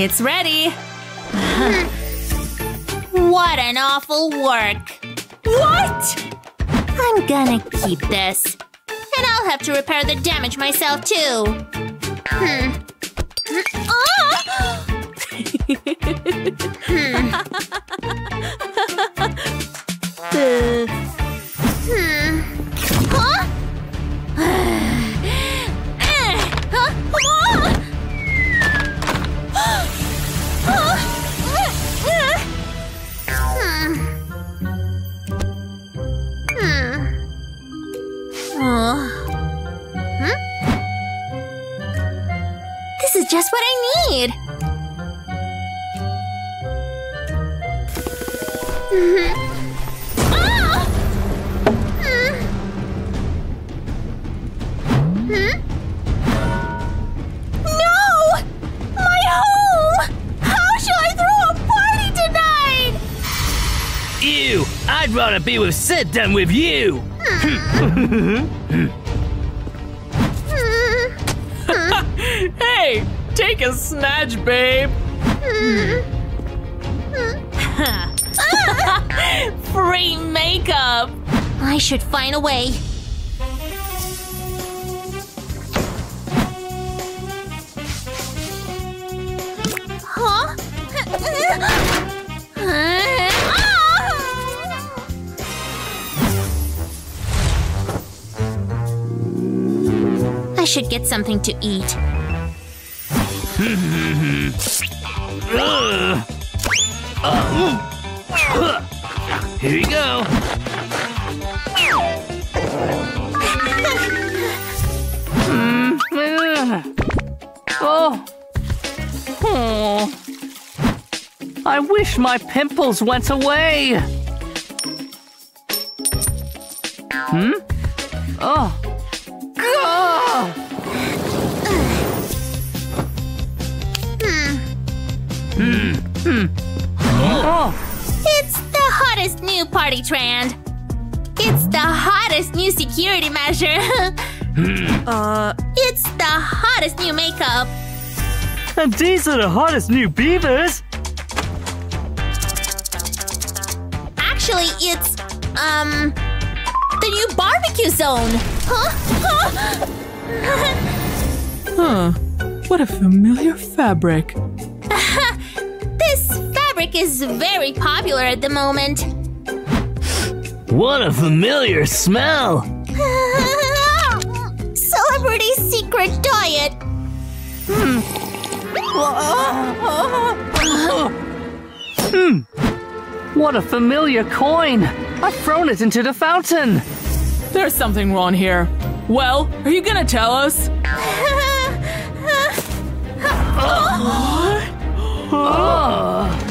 It's ready! what an awful work! What? I'm gonna keep this. And I'll have to repair the damage myself, too. Hmm. Ah! hmm. Uh, is just what I need. Ah! Hmm. Hmm? No! My home! How shall I throw a party tonight? Ew! I'd rather be with Sid than with you! take a snatch, babe. Free makeup! I should find a way. Huh? I should get something to eat. Here you go. Mm. Oh. Oh. I wish my pimples went away. Security measure. Uh, it's the hottest new makeup. And these are the hottest new beavers. Actually, it's um the new barbecue zone. Huh? Huh? huh. What a familiar fabric. this fabric is very popular at the moment. What a familiar smell. Secret diet. Hmm. What a familiar coin. I've thrown it into the fountain. There's something wrong here. Well, are you gonna tell us? Oh.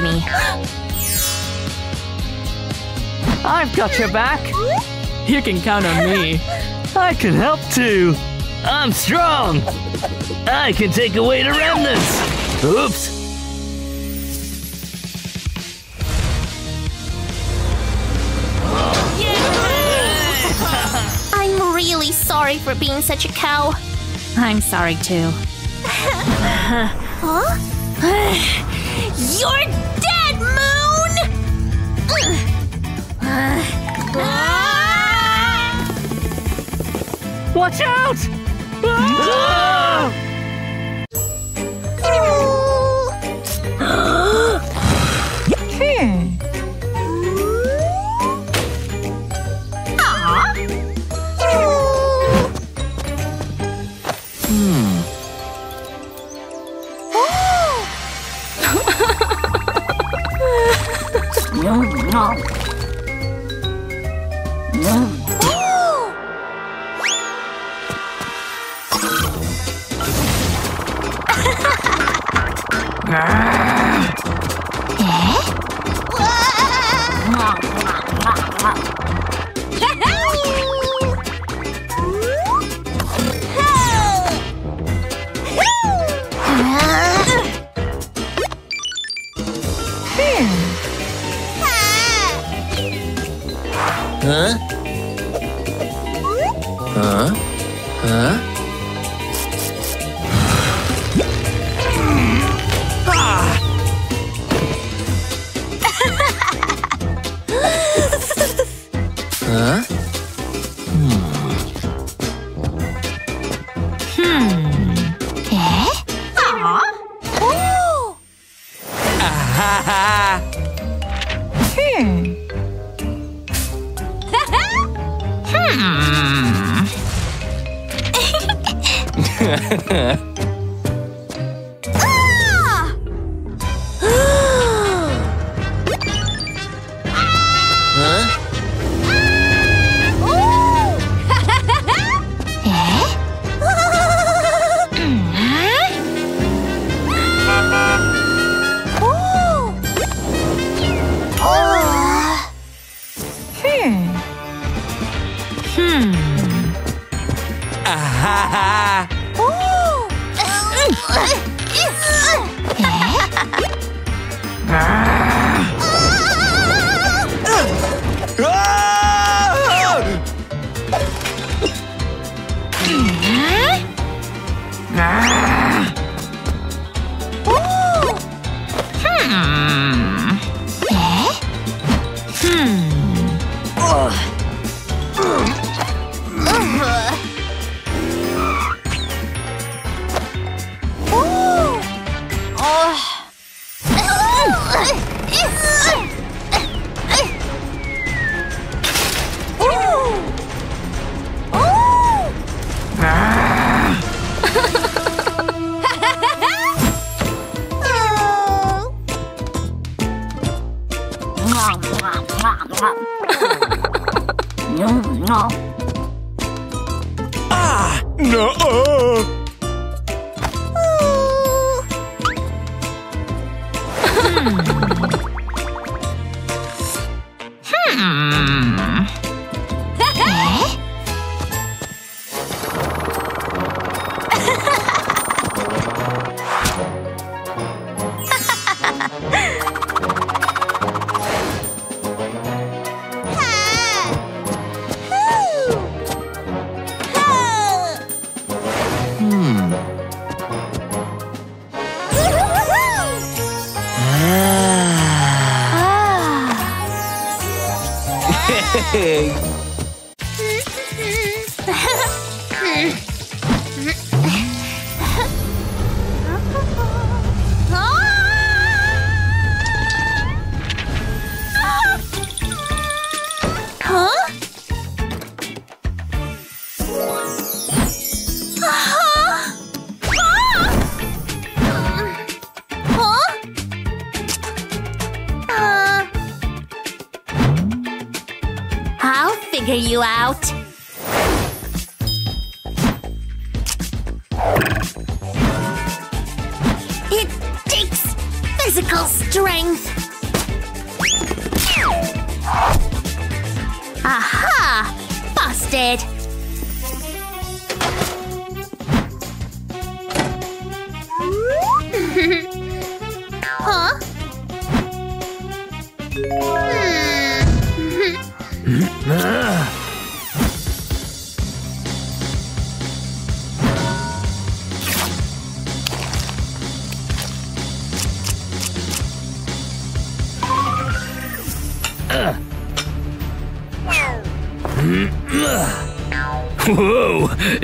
Company. I've got your back. You can count on me. I can help too. I'm strong. I can take away the remnants. Oops. I'm really sorry for being such a cow. I'm sorry too. huh? You're dead, Moon! Watch out! Ah!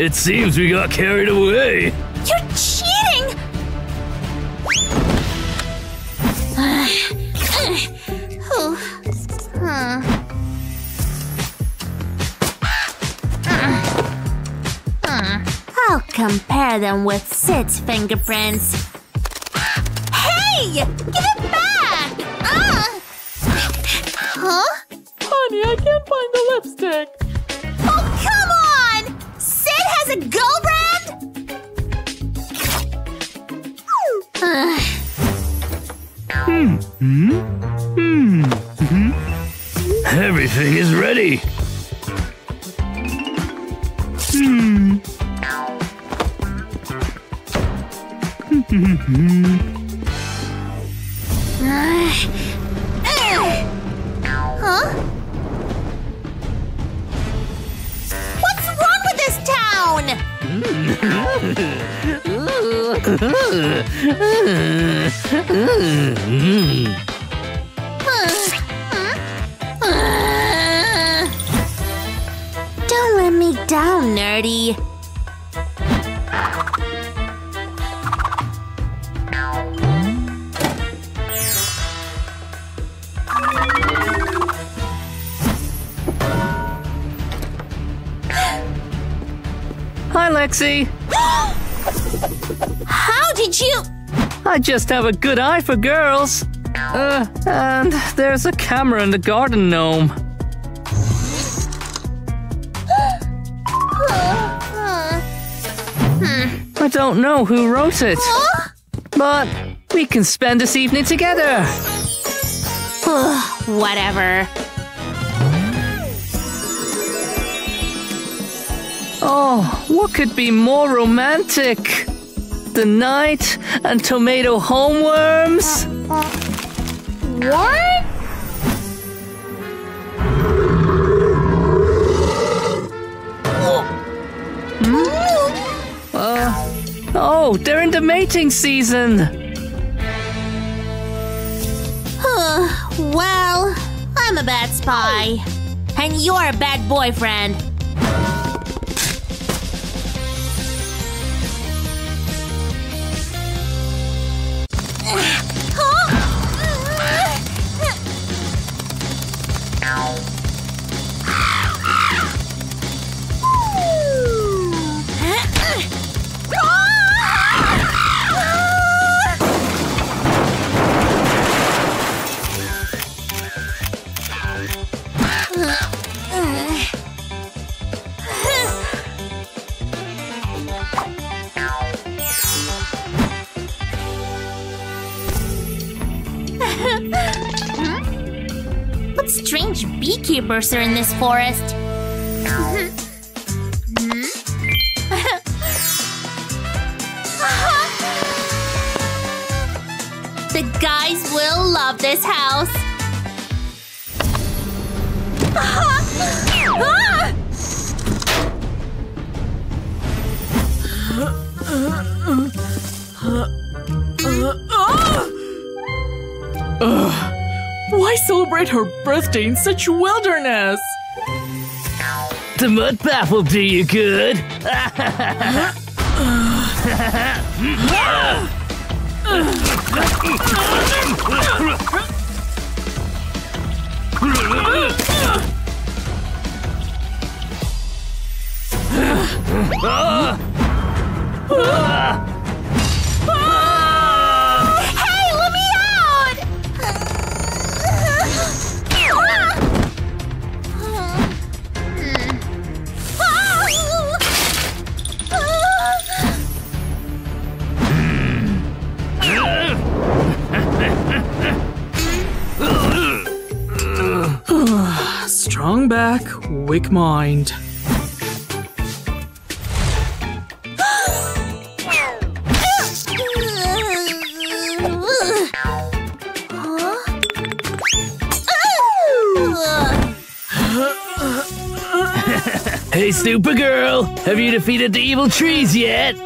It seems we got carried away. You're cheating! I'll compare them with Sid's fingerprints. Hey! Give down, nerdy. Hi, Lexi. How did you? I just have a good eye for girls. Uh, and there's a camera in the garden gnome. Don't know who wrote it, but we can spend this evening together. Whatever. Oh, what could be more romantic? The night and tomato hornworms? What? Oh, they're in the mating season. Huh. Well, I'm a bad spy. And you're a bad boyfriend. Are in this forest? Birthday in such wilderness? The mud bath will do you good. weak mind. Hey, Supergirl, have you defeated the evil trees yet?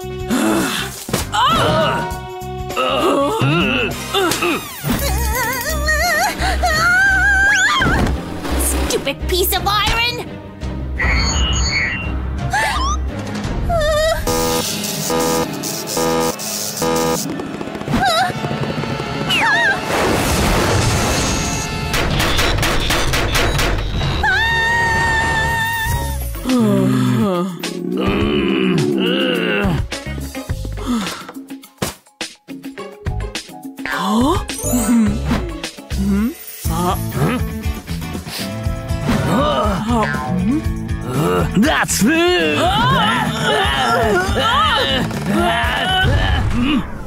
Stupid piece of iron! That's food! Hmm.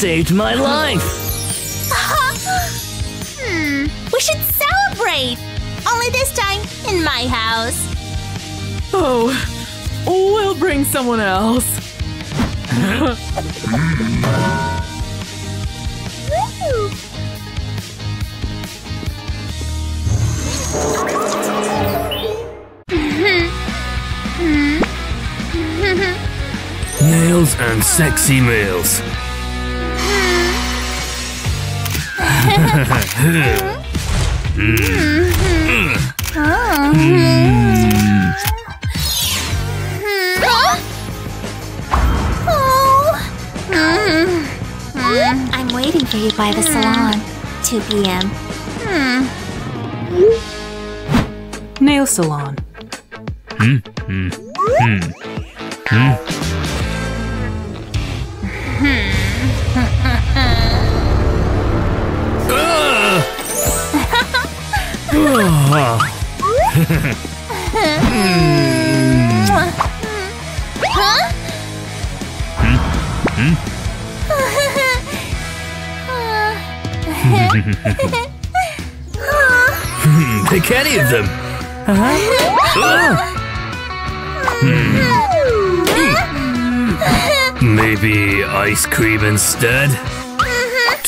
Saved my life. hmm, we should celebrate! Only this time in my house. oh, we'll bring someone else. Nails and sexy males. I'm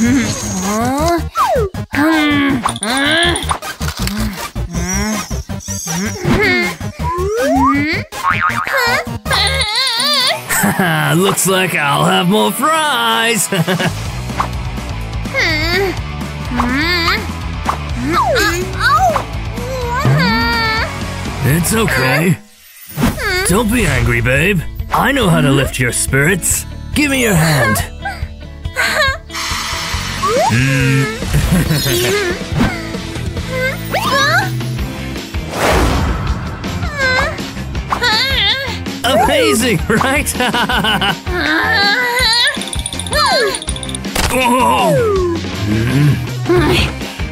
Looks like I'll have more fries. it's okay. Don't be angry, babe. I know how to lift your spirits. Give me your hand. Amazing, right? oh,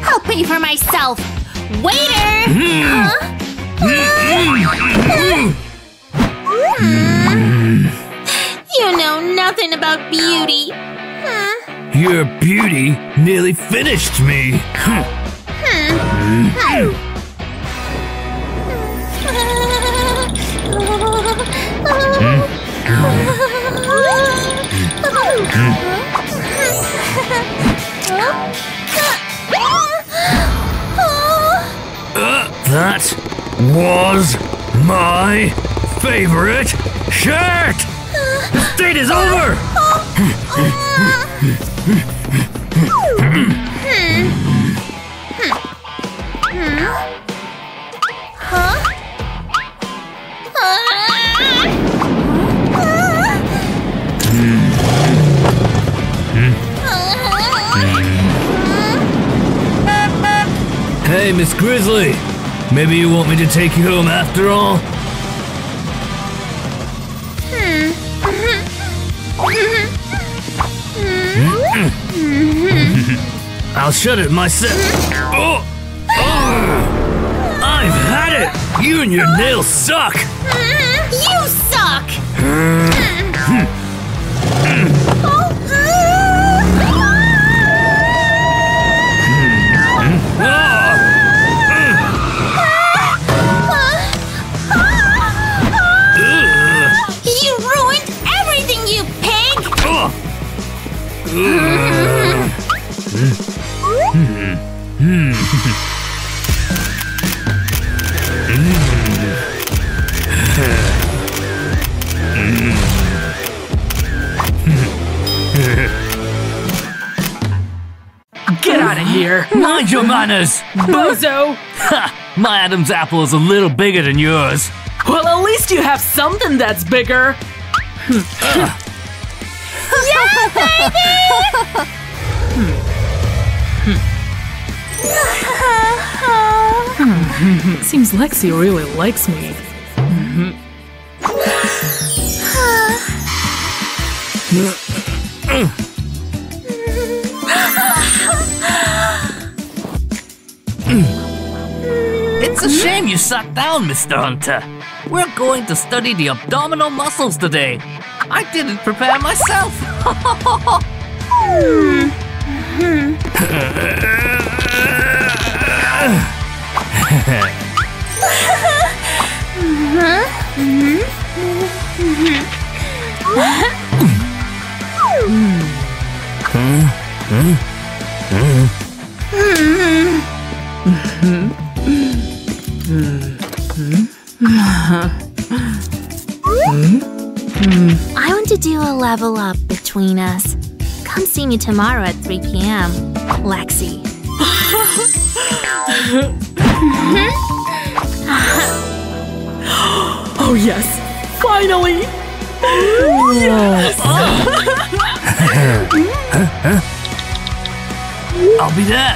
I'll pay for myself. Waiter! You know nothing about beauty. Your beauty nearly finished me. Uh, that was my favorite shirt. The date is over. Hey, Miss Grizzly. Maybe you want me to take you home after all? I'll shut it myself. Oh! Oh! I've had it! You and your nails suck! You suck! You ruined everything, you pig! Oh. Oh! Mind your manners! Bozo! Ha! My Adam's apple is a little bigger than yours. Well, at least you have something that's bigger. Seems Lexi really likes me. Mm-hmm. It's a shame you sat down, Mr. Hunter. We're going to study the abdominal muscles today. I didn't prepare myself. Do a level up between us. Come see me tomorrow at 3 p.m. Lexi. Oh, yes. Finally! I'll be there.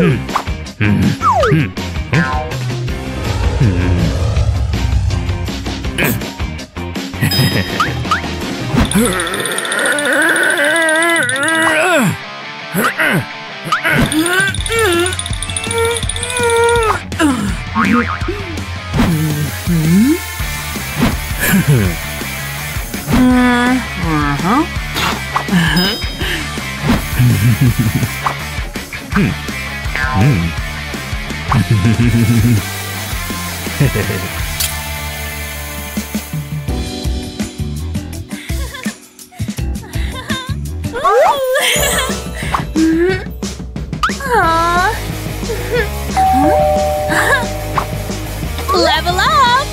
Uh-huh. Level up!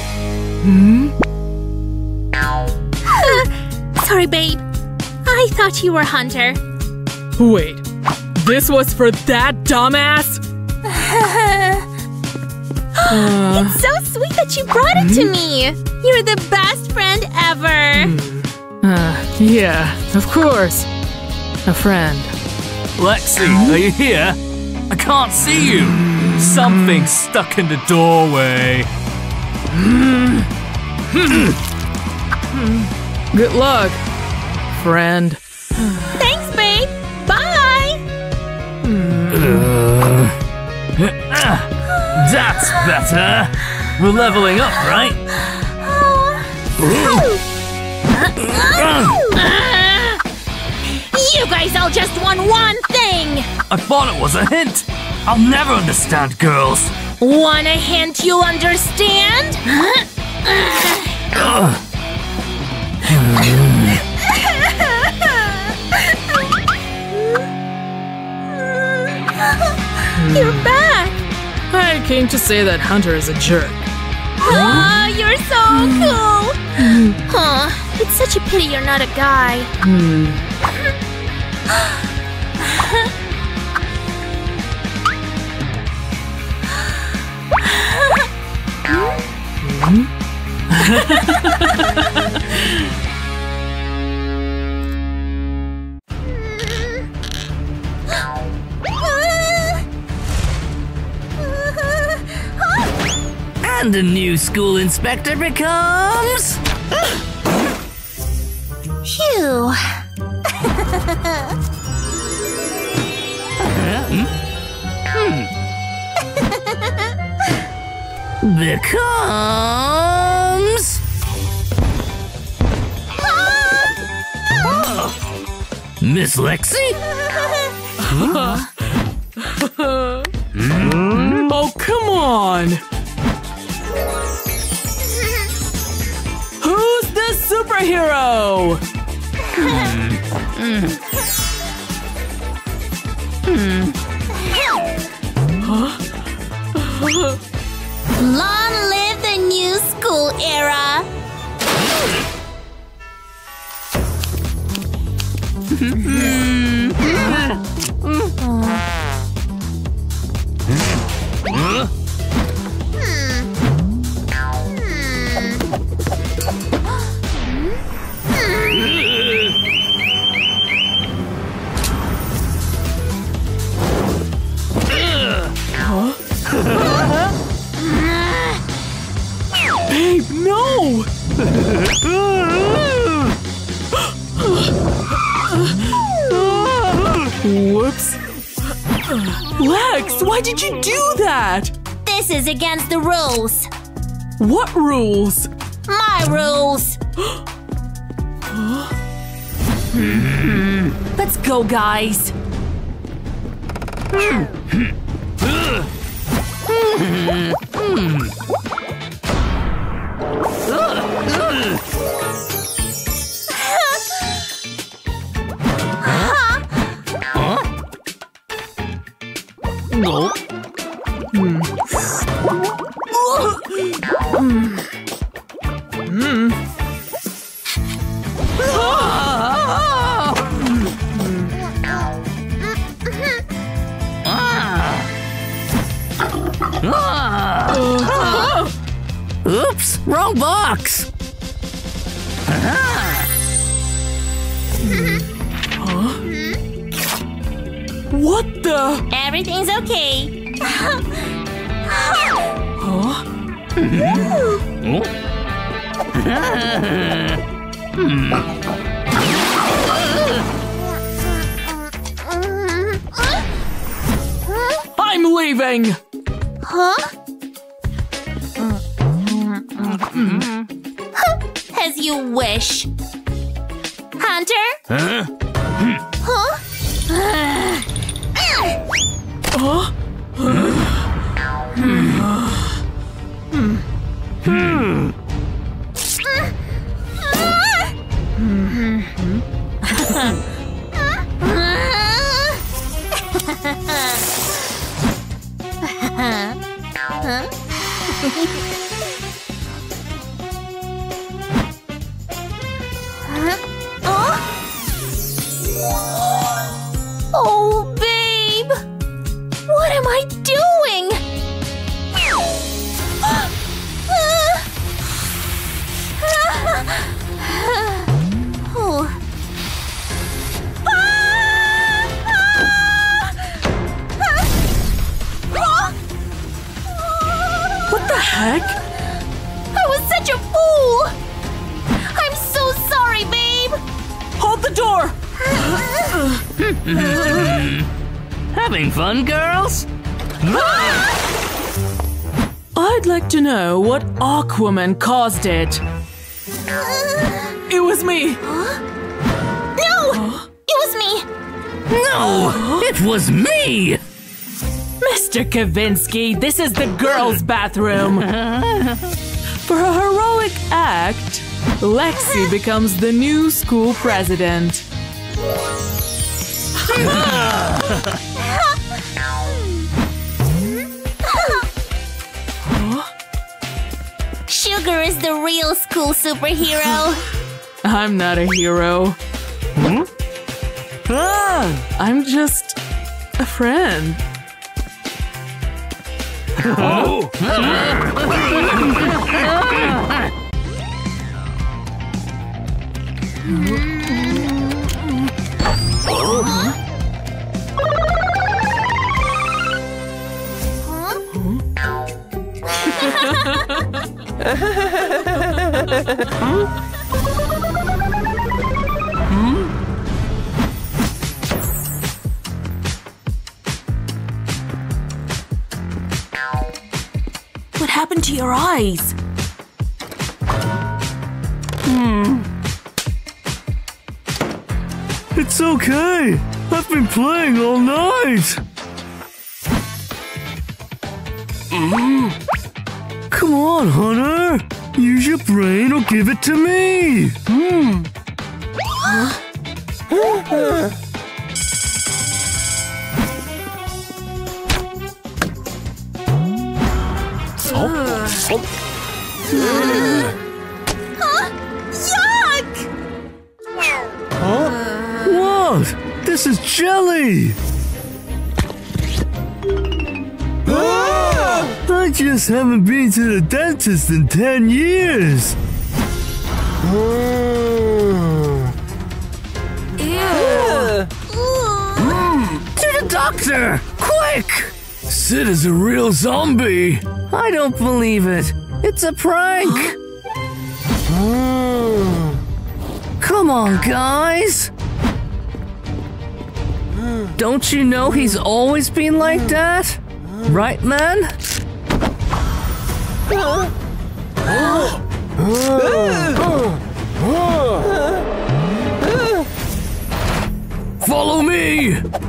Hmm? Sorry, babe. I thought you were Hunter. Wait, this was for that dumbass? It's so sweet that you brought it to hmm? me. You're the best friend ever. Hmm. Uh, yeah, of course. A friend. Lexi, are you here? I can't see you. Something's stuck in the doorway. Hmm. Good luck, friend. That's better. We're leveling up, right? You guys all just won one thing. I thought it was a hint. I'll never understand girls. Want a hint you'll understand? You're back came to say that Hunter is a jerk. Oh, you're so cool! huh, it's such a pity you're not a guy. Hmm. -hmm. The new school inspector becomes. Phew. becomes. Miss Lexi? Oh, come on! Superhero? Long mm. mm. Did you do that? This is against the rules. What rules? My rules. Let's go, guys. Wrong box. What the? Everything's okay. I'm leaving. Huh? As you wish. Hunter? Huh? Huh? Oh, Having fun, girls? I'd like to know what Aquaman caused it. It was me. No! It was me! No, it was me. Mr. Kavinsky, this is the girls' bathroom. For a heroic act, Lexi becomes the new school president. Sugar is the real school superhero. I'm not a hero. Hmm? Ah, I'm just a friend. Hmm? What happened to your eyes? Hmm. It's okay. I've been playing all night. Hmm. Come on, Hunter. Use your brain or give it to me. Yuck! What? This is jelly. Just haven't been to the dentist in 10 years. Hmm. To the doctor! Quick! Sid is a real zombie. I don't believe it. It's a prank. Come on, guys. Don't you know he's always been like that? Right, man? Follow me!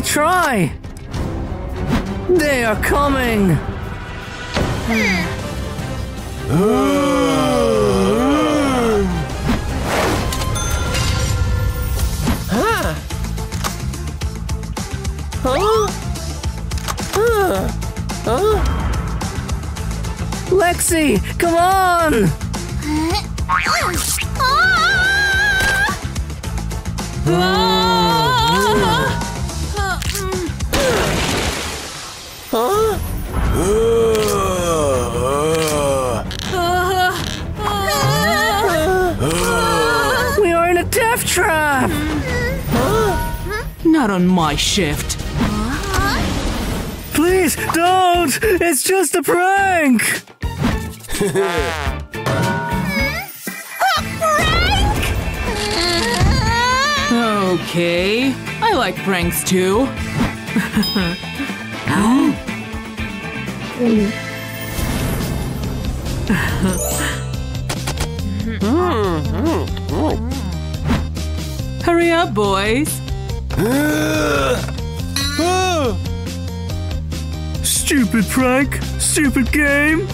A try. They are coming. Lexi, come on! Not on my shift. Please don't! It's just a prank! Okay. I like pranks too. Hurry up, boys. Stupid prank! Stupid game!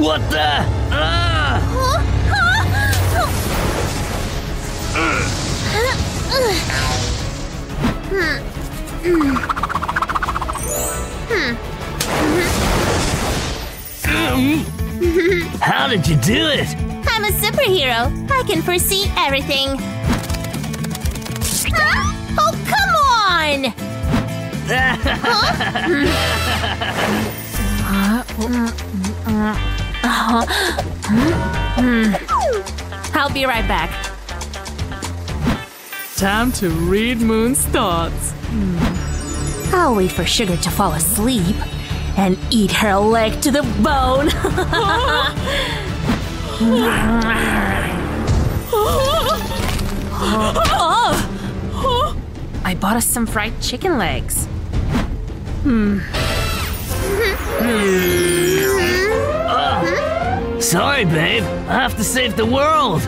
What the? Ah! How did you do it? I'm a superhero. I can foresee everything. Oh, come on! I'll be right back. Time to read Moon's thoughts. I'll wait for Sugar to fall asleep and eat her leg to the bone. I bought us some fried chicken legs. Hmm. Sorry, babe. I have to save the world.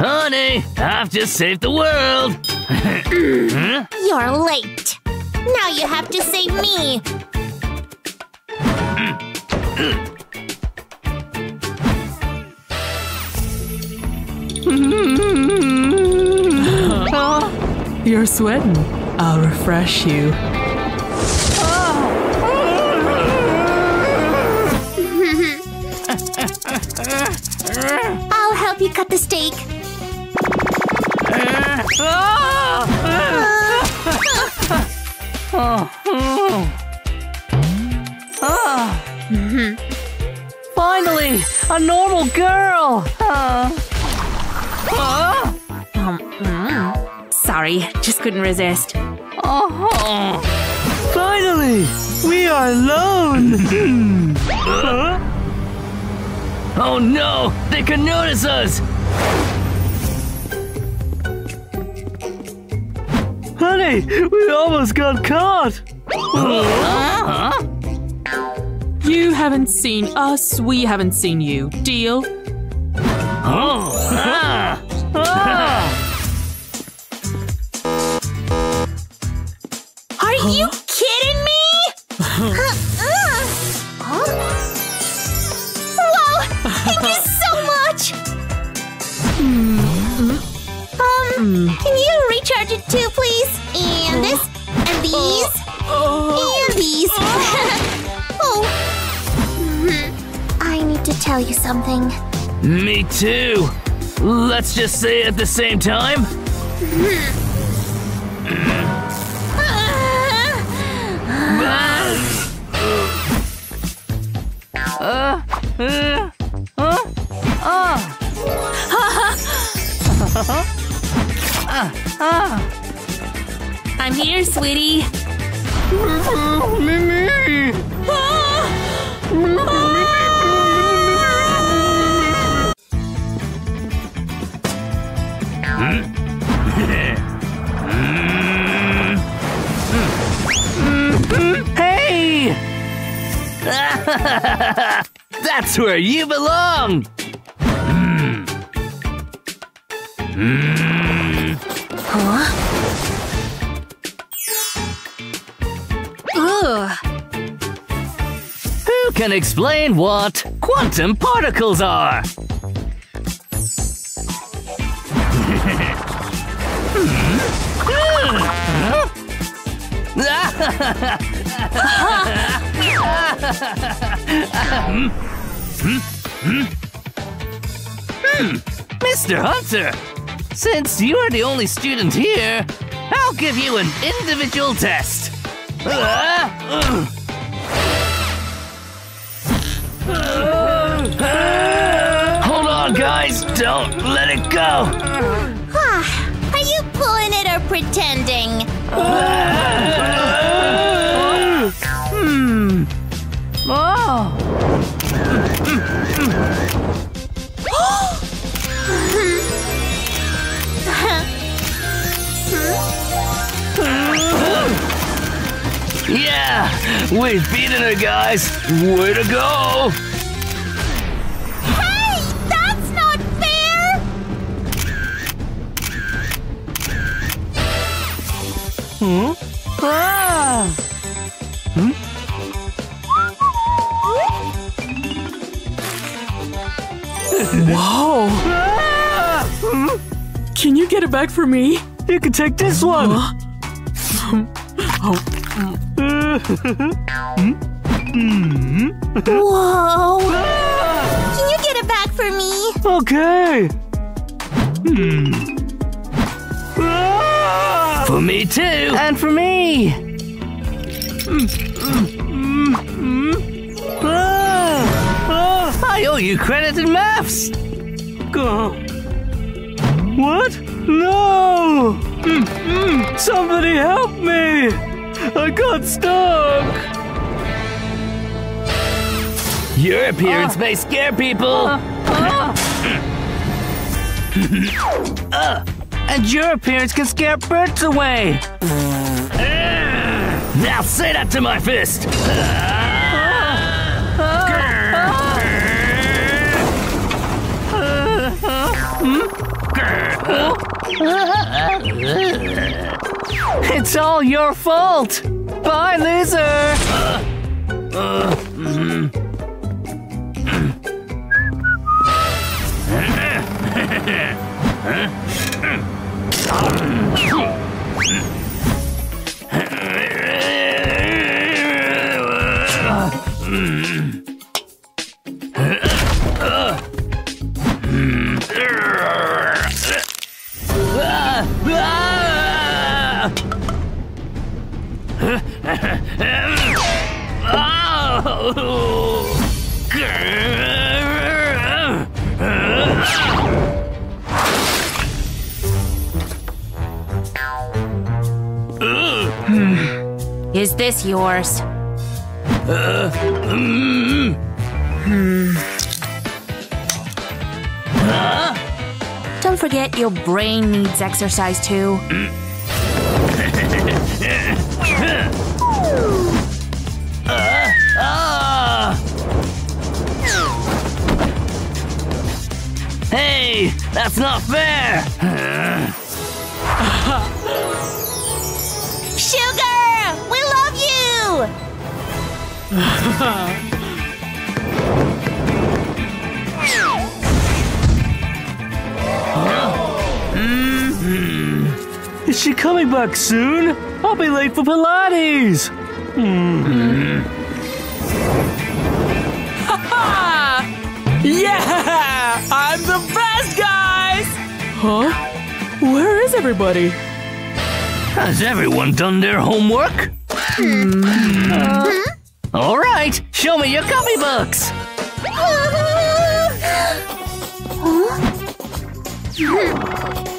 Honey, I've just saved the world. You're late. Now you have to save me. You're sweating. I'll refresh you. I'll help you cut the steak. Finally, a normal girl. Um, mm. Sorry, just couldn't resist. Finally, we are alone. Oh no, they can notice us. Honey, we almost got caught. You haven't seen us, we haven't seen you. Deal? Oh, ah. Are you kidding me? Huh? Whoa! Thank you so much! Um, can you recharge it too, please? And this, and these, and these. oh. Mhm. I need to tell you something. Me too. Let's just say it at the same time. Mm-hmm. Uh, uh, uh, Ah. Ah. I'm here, sweetie. Hey! That's where you belong. Hmm. Hmm. Who can explain what quantum particles are? Mr. Hunter, since you are the only student here, I'll give you an individual test. Ah, ugh. Hold on, guys. Don't let it go. Are you pulling it or pretending? Hmm. Oh. Yeah, we've beaten her, guys. Way to go. Hey, that's not fair! Hmm? Hmm? Whoa! Ah! Can you get it back for me? You can take this one. Whoa! Can you get it back for me? Okay. For me too. And for me. I owe you credit in maths. Go. What? No! Mm, mm, somebody help me! I got stuck! Your appearance may scare people! Uh, and your appearance can scare birds away! now say that to my fist! It's all your fault! Bye, loser! Is this yours? Hmm. Don't forget your brain needs exercise too. Hey, that's not fair! Sugar! We love you! Is she coming back soon? I'll be late for Pilates! Yeah! Huh? Where is everybody? Has everyone done their homework? Hmm. All right, show me your copybooks!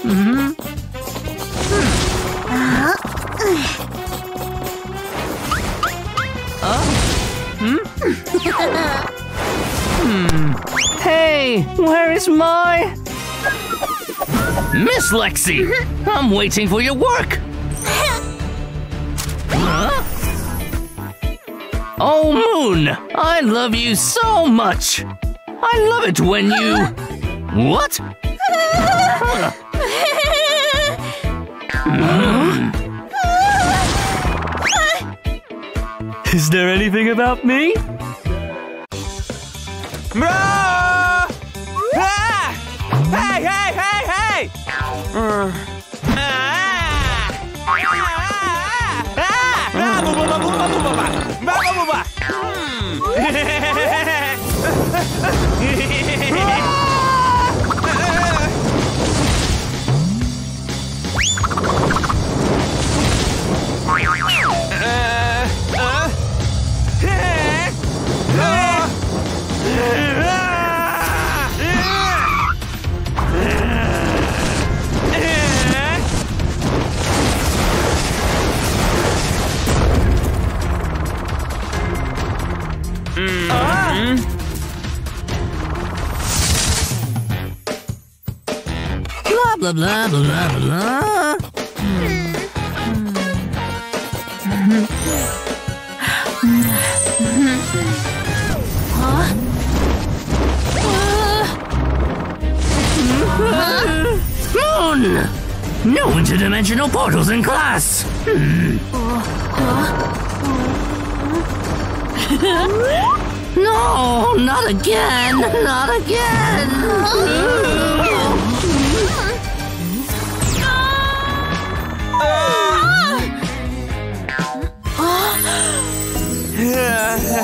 Hmm. Hmm. Hey, where is my... Miss Lexi, mm-hmm. I'm waiting for your work. Huh? Oh, Moon, I love you so much. I love it when you... What? Is there anything about me? Uh. Blah, blah, blah, blah! No interdimensional portals in class! no, not again! Not again!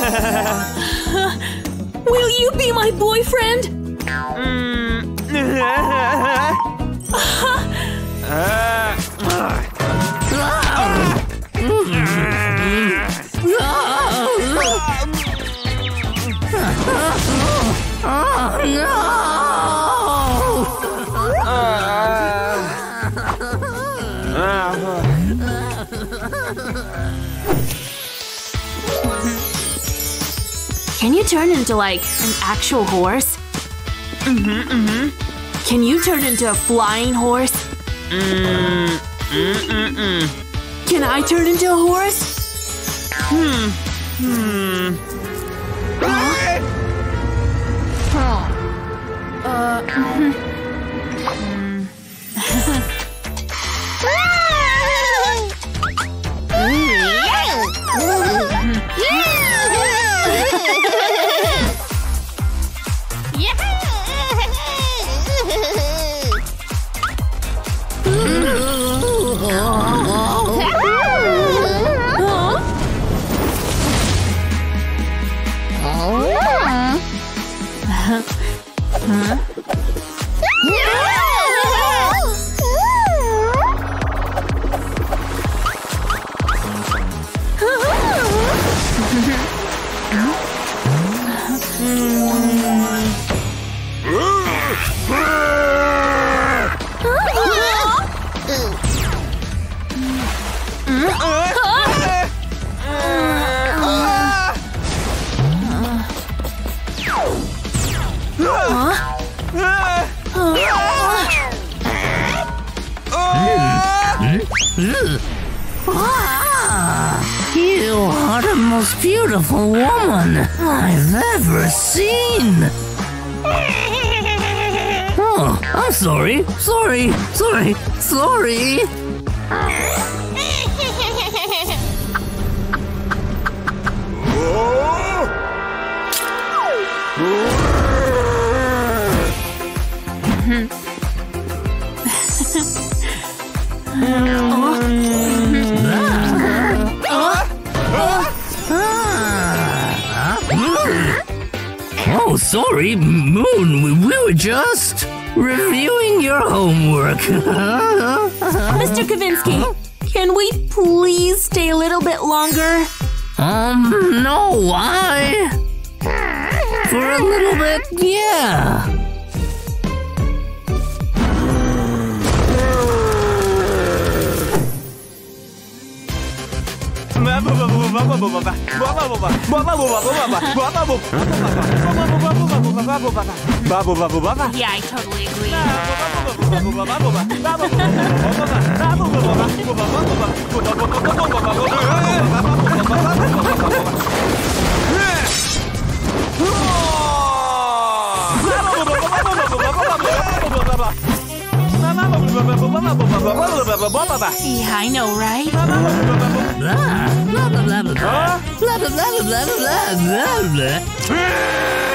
Will you be my boyfriend? Can mm. you uh, turn into like an actual horse? Mm-hmm, mm-hmm. Can you turn into a flying horse? Mm, mm-mm-mm. Can I turn into a horse? Hmm. Hmm. Uh, You most beautiful woman I've ever seen. Oh, I'm sorry, sorry, sorry, sorry. sorry, Moon. We, we were just reviewing your homework. Mr. Kavinsky, can we please stay a little bit longer? um, no, why? For a little bit, yeah. Yeah, I totally agree. Yeah, I know, right? Blah, blah, blah, blah, blah, blah. Blah, blah, blah, blah, blah, blah, blah,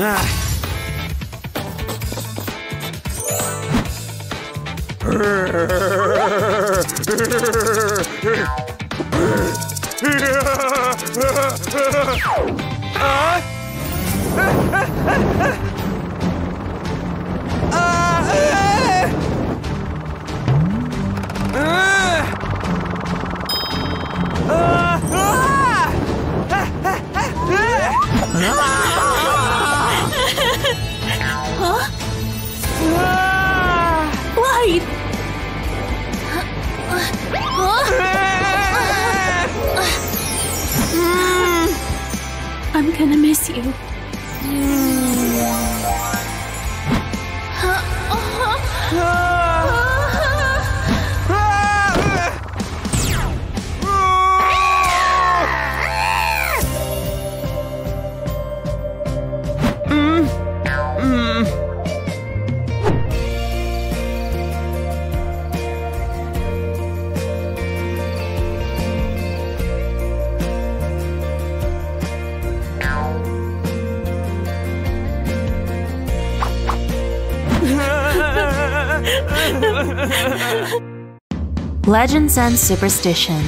blah. Light! Mm. I'm gonna miss you. Legends and superstition.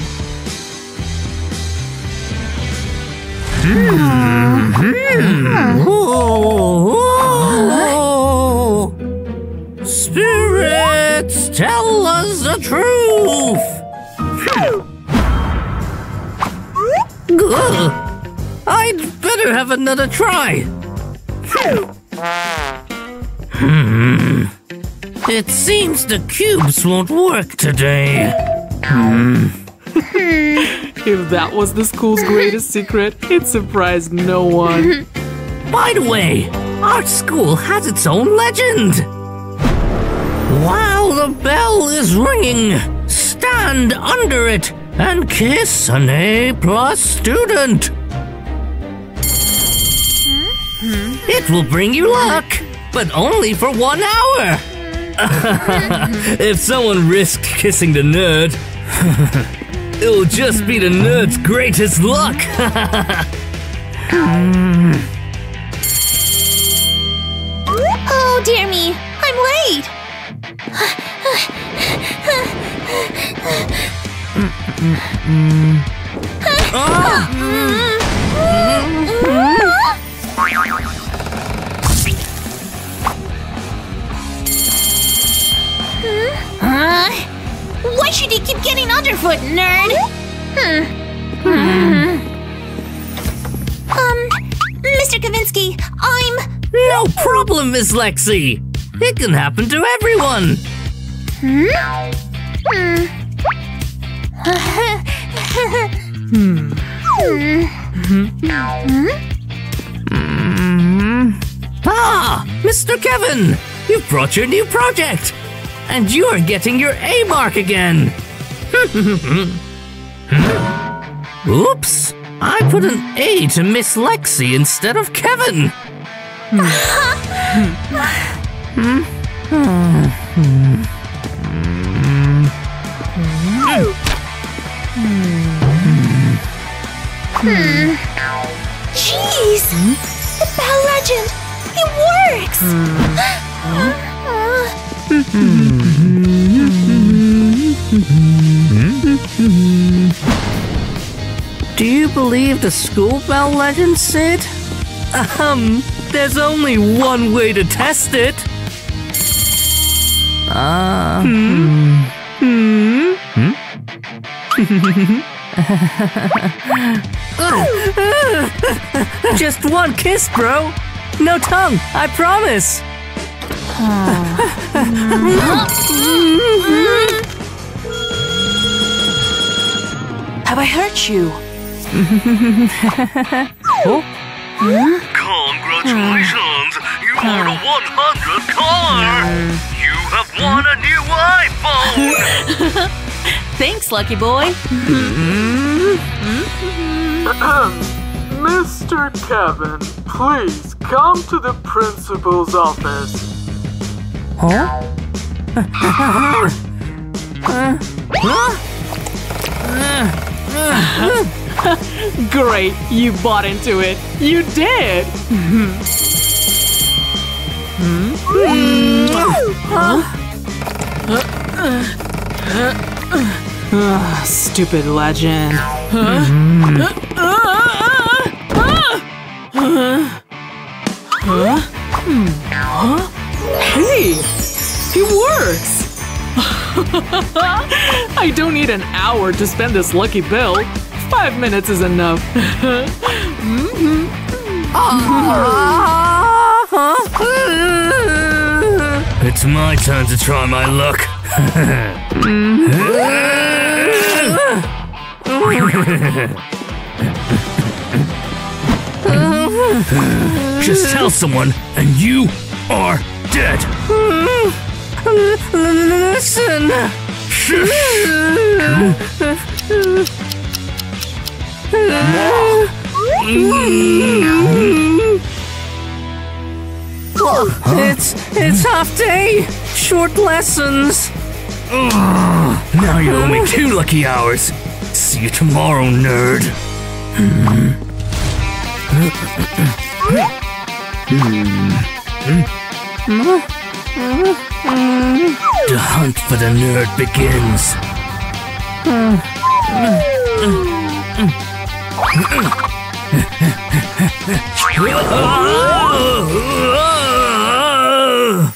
Spirits, tell us the truth. I'd better have another try. Hmm. It seems the cubes won't work today. Hmm. If that was the school's greatest secret, it surprised no one. By the way, our school has its own legend. While the bell is ringing, stand under it and kiss an A plus student. It will bring you luck, but only for one hour. if someone risked kissing the nerd, it'll just be the nerd's greatest luck. Oh, dear me. I'm late. Ah! Huh? Why should he keep getting underfoot, nerd? Hmm. Hmm. Um, Mr. Kavinsky, I'm. no problem, Miss Lexi. It can happen to everyone. Hmm. Hmm. Ah, Mr. Kevin, you've brought your new project. And you're getting your A mark again. Oops, I put an A to Miss Lexi instead of Kevin. Jeez! The Bell Legend! It works! Hmm. Hmm. Do you believe the school bell legend, Sid? Um, there's only one way to test it. Ah. Hmm. Just one kiss, bro. No tongue, I promise. Have I hurt you? Oh. Congratulations! You hmm. are the 100 caller! Hmm. You have won a new iPhone! Thanks, lucky boy. Uh-huh. Mr. Kevin, please come to the principal's office. Great, you bought into it. You did. Stupid legend. Hey, it works. I don't need an hour to spend this lucky bill. Five minutes is enough. Mm-hmm. It's my turn to try my luck. Mm-hmm. Just tell someone, and you are dead. Listen. It's it's half day. Short lessons. Ugh, now you owe me two lucky hours. See you tomorrow, nerd. Hmm. Hmm. Hmm. The hunt for the nerd begins.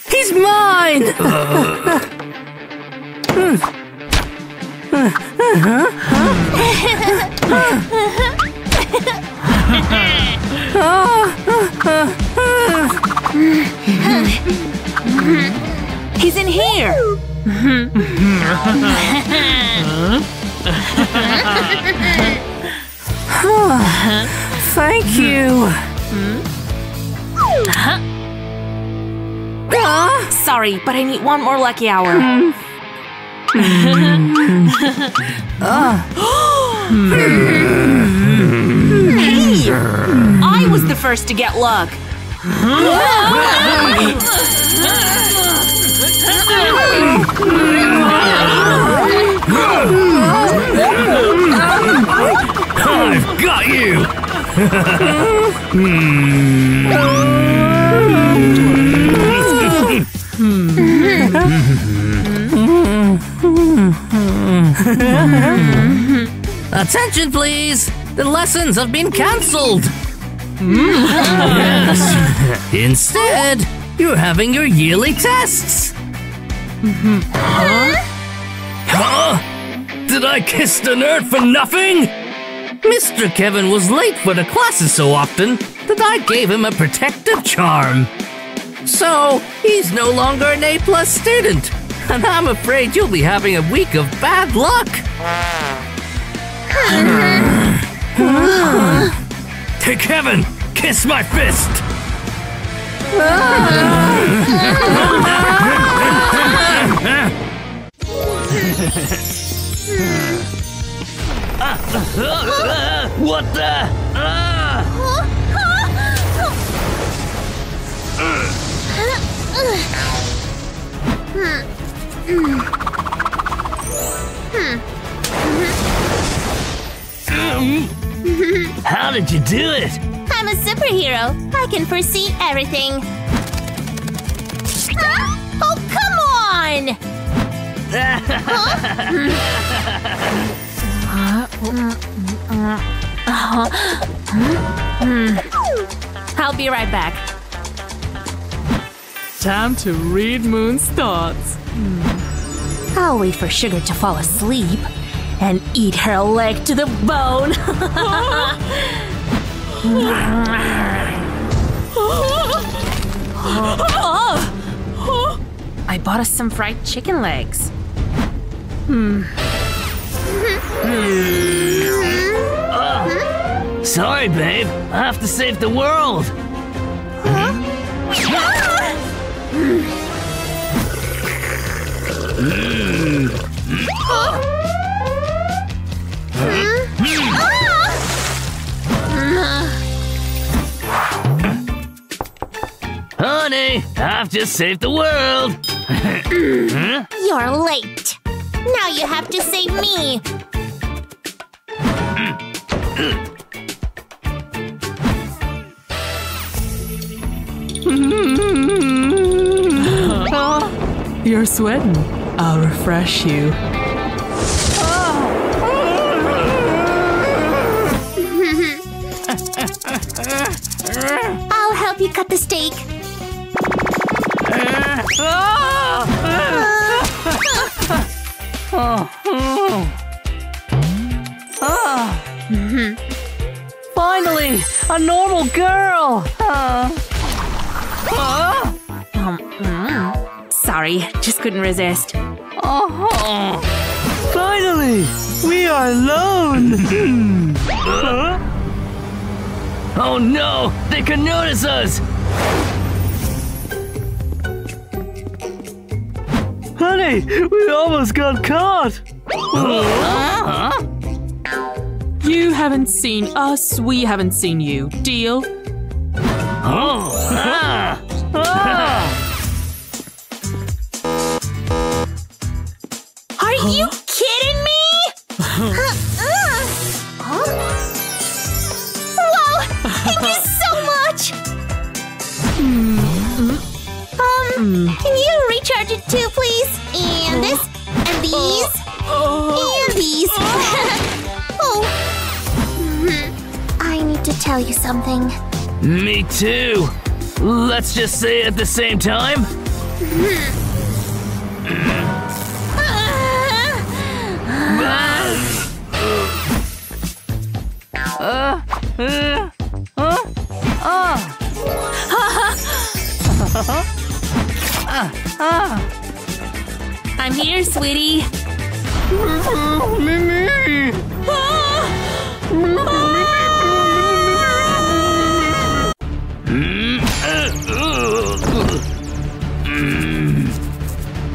He's mine! He's in here. Thank you. Sorry, but I need one more lucky hour. Hmm. hey! I was the first to get luck. I've got you! Attention, please! The lessons have been cancelled! yes. Instead, you're having your yearly tests! Mm-hmm. Huh? Did I kiss the nerd for nothing? Mr. Kevin was late for the classes so often that I gave him a protective charm. So, he's no longer an A plus student, and I'm afraid you'll be having a week of bad luck. hey, Kevin, kiss my fist! what the? How did you do it? I'm a superhero. I can foresee everything. Oh, come on! I'll be right back. Time to read Moon's thoughts. Hmm. I'll wait for Sugar to fall asleep and eat her leg to the bone. Oh. I bought us some fried chicken legs. Hmm. Sorry, babe. I have to save the world. Honey, I've just saved the world. You're late. Now you have to save me. You're sweating. I'll refresh you. I'll help you cut the steak. Finally, a normal girl. Um, mm. Sorry, just couldn't resist. Finally, we are alone. oh no, they can notice us. Honey, we almost got caught. You haven't seen us, we haven't seen you. Deal? Oh. Ah. Are you kidding me? Huh? Wow! Thank you so much! Um, detergent too, please? And this? And these? And these! oh! Mm-hmm. I need to tell you something. Me too! Let's just say it at the same time? Ah. uh, uh, uh, uh. Ah, ah. I'm here, sweetie.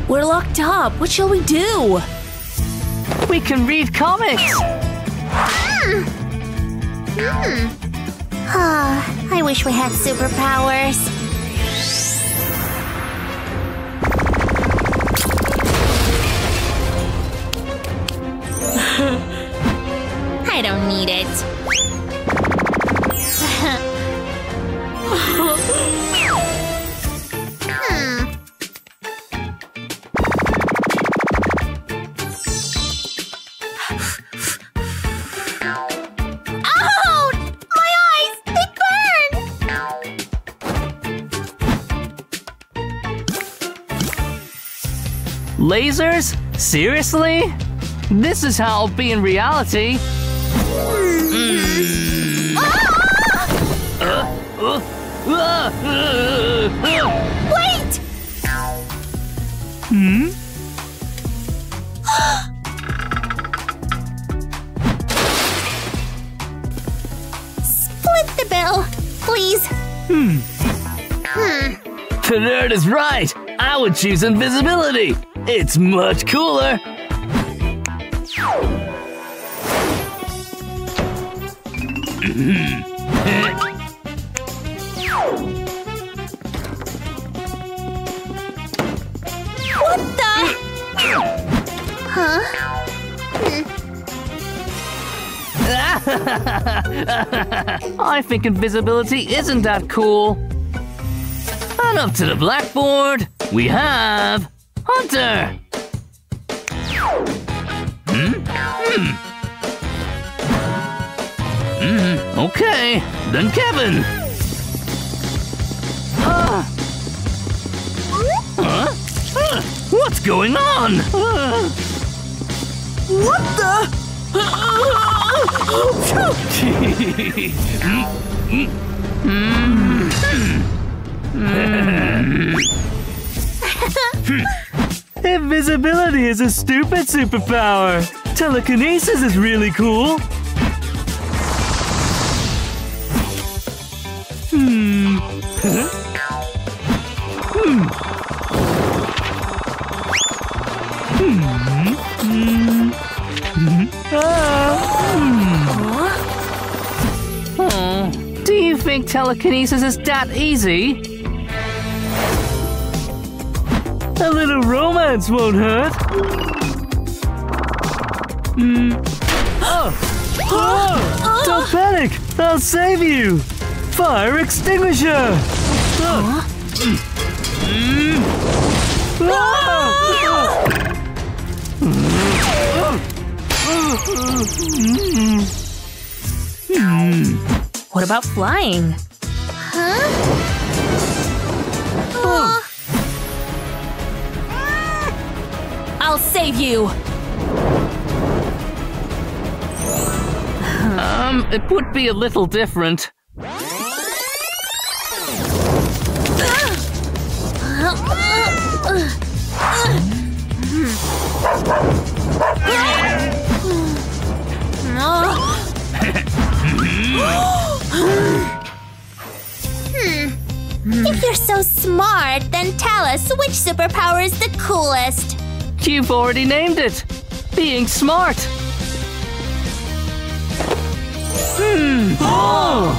We're locked up. What shall we do? We can read comics. Hmm. Hmm. Ah, I wish we had superpowers. I don't need it. Ow! My eyes! Lasers? Seriously? This is how I'll be in reality. Would choose invisibility. It's much cooler. What the? Huh? Hmm. I think invisibility isn't that cool. And up to the blackboard, we have Hunter. Hmm? Hmm. Hmm, okay, then Kevin. Huh? Huh? What's going on? What the? Invisibility is a stupid superpower. Telekinesis is really cool. Hmm. Hmm. Hmm. Hmm. Hmm. Ah. Hmm. Oh. Do you think telekinesis is that easy? A little romance won't hurt. Hmm. Oh. Oh. Don't panic! I'll save you! Fire extinguisher! Oh. Mm. Ah. What about flying? Huh? Oh, I'll save you. Um, it would be a little different. if you're so smart, then tell us which superpower is the coolest. You've already named it. Being smart. Hmm. Oh.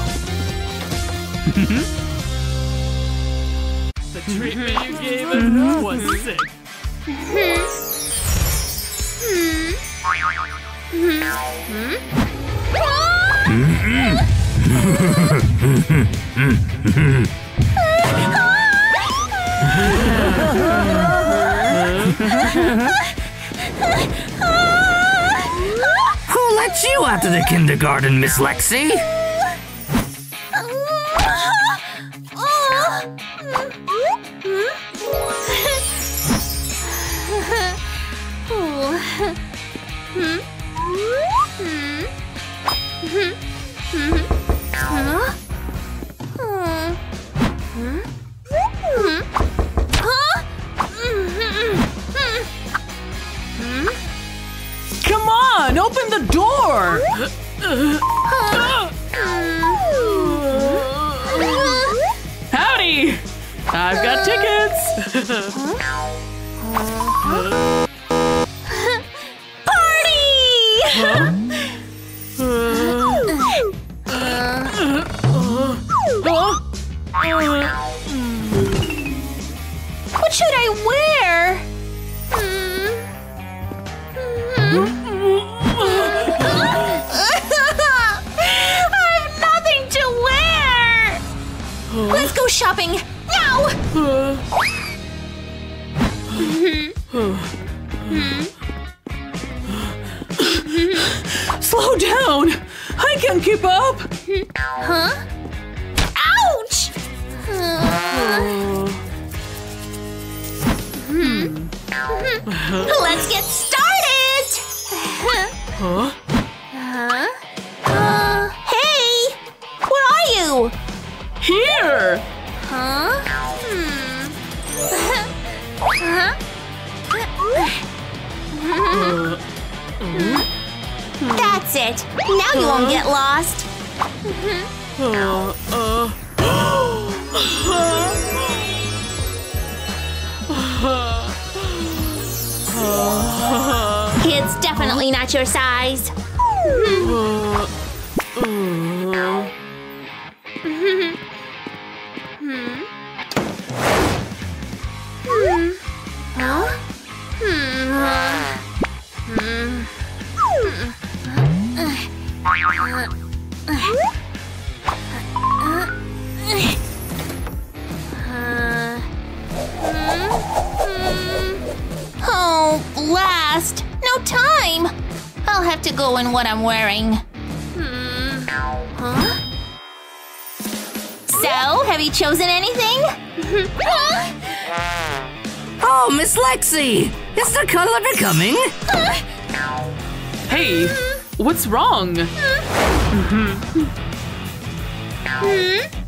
The treatment you gave us was sick. Who let you out of the kindergarten, Miss Lexi? I'm wearing. Hmm. Huh? So, have you chosen anything? Oh, Miss Lexi! Is the color becoming? Hey, what's wrong? Hmm. Hmm. Hmm.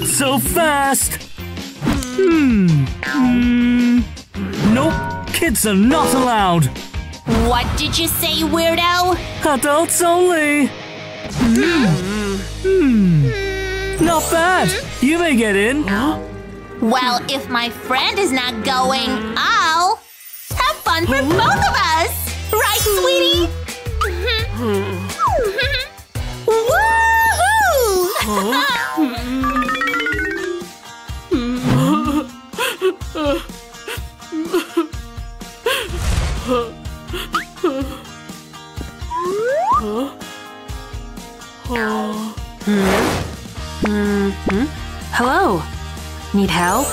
Not so fast. Hmm. Hmm. Nope. Kids are not allowed. What did you say, weirdo? Adults only. Hmm. Not bad. You may get in. Well, if my friend is not going, I'll have fun for both of us! Help?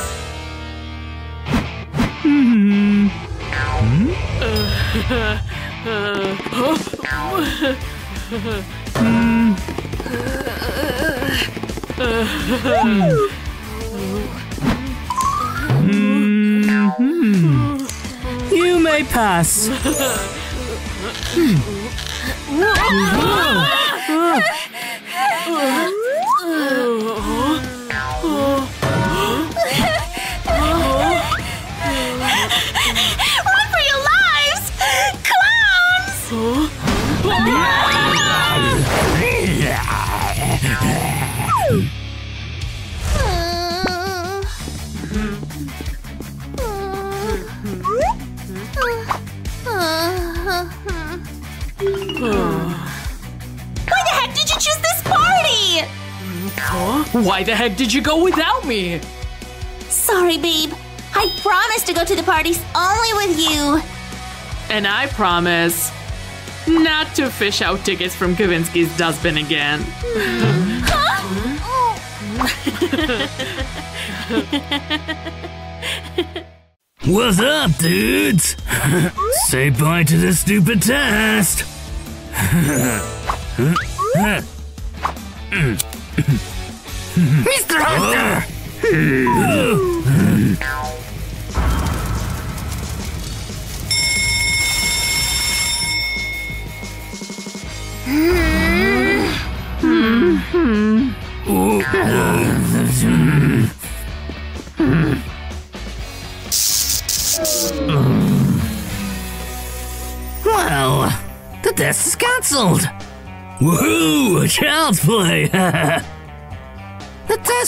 You may pass. Run did you go without me? Sorry, babe. I promised to go to the parties only with you. And I promise not to fish out tickets from Kavinsky's dustbin again. What's up, dudes? Say bye to the stupid test.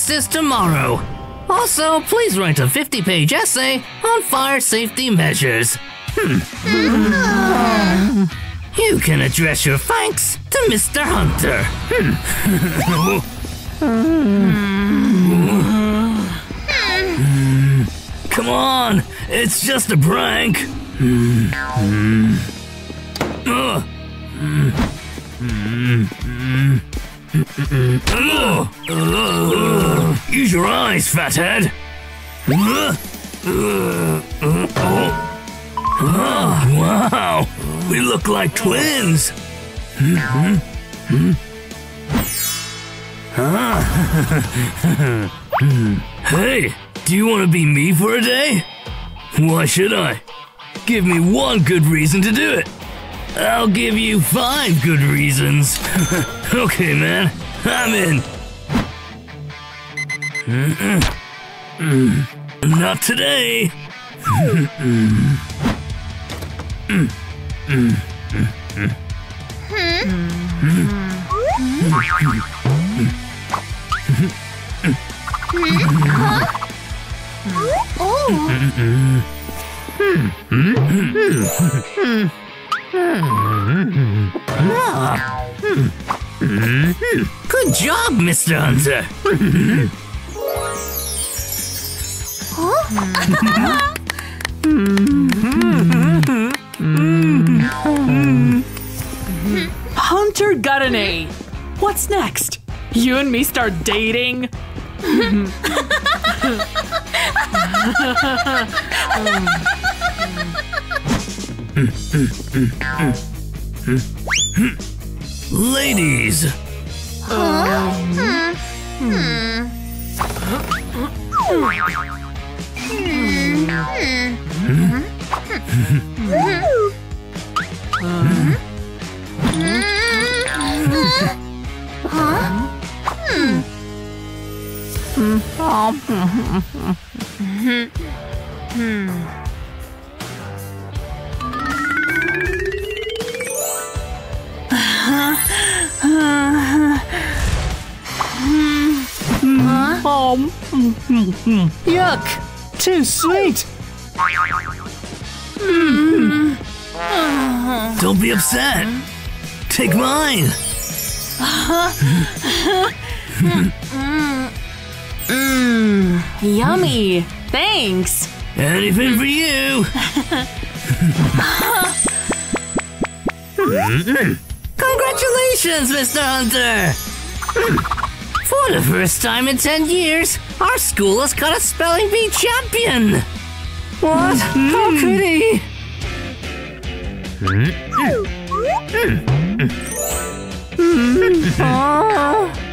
is tomorrow. Also, please write a 50 page essay on fire safety measures. Hmm. hmm. you can address your thanks to Mr. Hunter. Hmm. hmm. Come on, it's just a prank. Hmm. Ugh. Use your eyes, fathead. Oh, wow, we look like twins. Hey, do you want to be me for a day? Why should I? Give me one good reason to do it. I'll give you five good reasons. okay, man, I'm in. Mm, Not today. Good job, Mr. Hunter. Hunter got an A. What's next? You and me start dating? Ladies, Yuck! Too sweet! don't be upset. Take mine. Hmm. Yummy. Thanks. Anything for you. Mm-hmm. Congratulations, Mr. Hunter. For the first time in 10 years, our school has got a spelling bee champion. What? How hmm. could he? Hmm.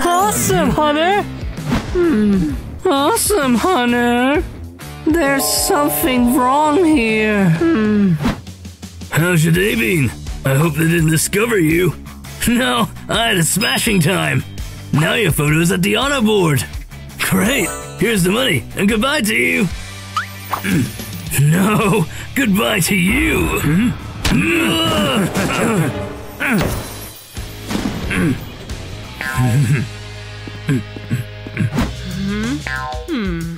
Awesome, Hunter! Hmm. Awesome, Hunter. There's something wrong here. Hmm. How's your day been? I hope they didn't discover you. No, I had a smashing time. Now your photo's at the honor board. Great. Here's the money, and goodbye to you. No, goodbye to you. Hmm? Hmm. Hmm.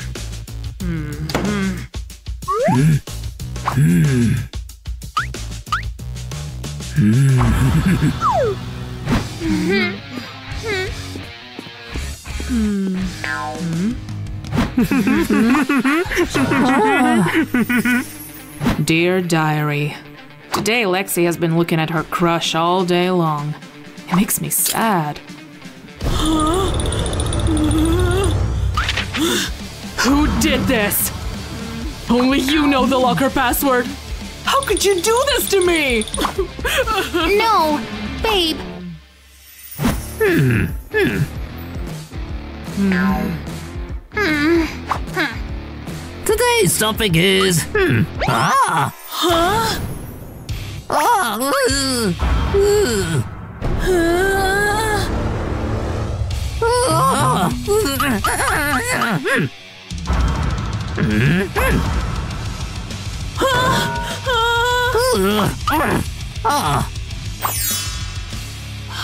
Dear Diary, Today Lexi has been looking at her crush all day long. It makes me sad. Who did this? Only you know the locker password. How could you do this to me? No, babe. Today's topic is hmm. Ah. Huh? Ah. ugh, ugh. Ah. Ah,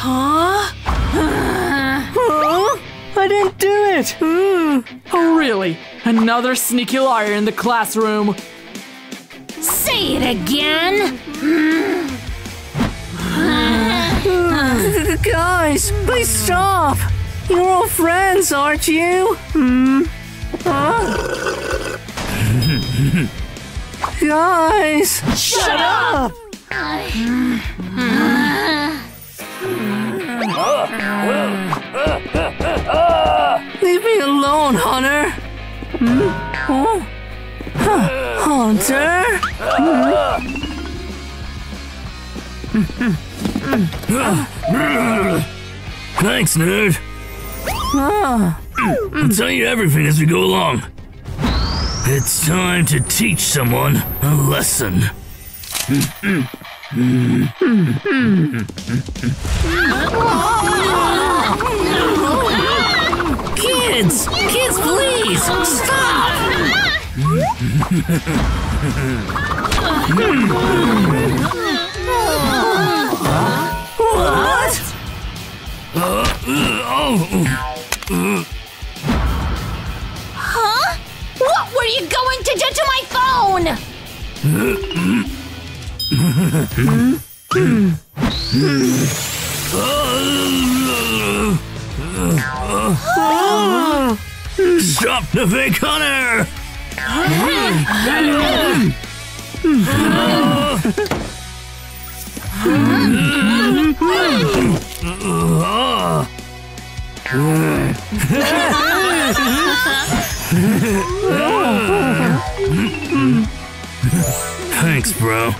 Huh? I didn't do it. Hmm. Oh, really? Another sneaky liar in the classroom. Say it again! Guys, please stop. You're all friends, aren't you? Hmm. Huh? Guys, shut up. Leave me alone, Hunter. Hmm? Oh? Huh. Hunter? Thanks, nerd. I'll tell you everything as we go along. It's time to teach someone a lesson. Kids! Kids, please! Stop! what? Huh? What were you going to do to my phone? Stop the fake hunter! Thanks, bro.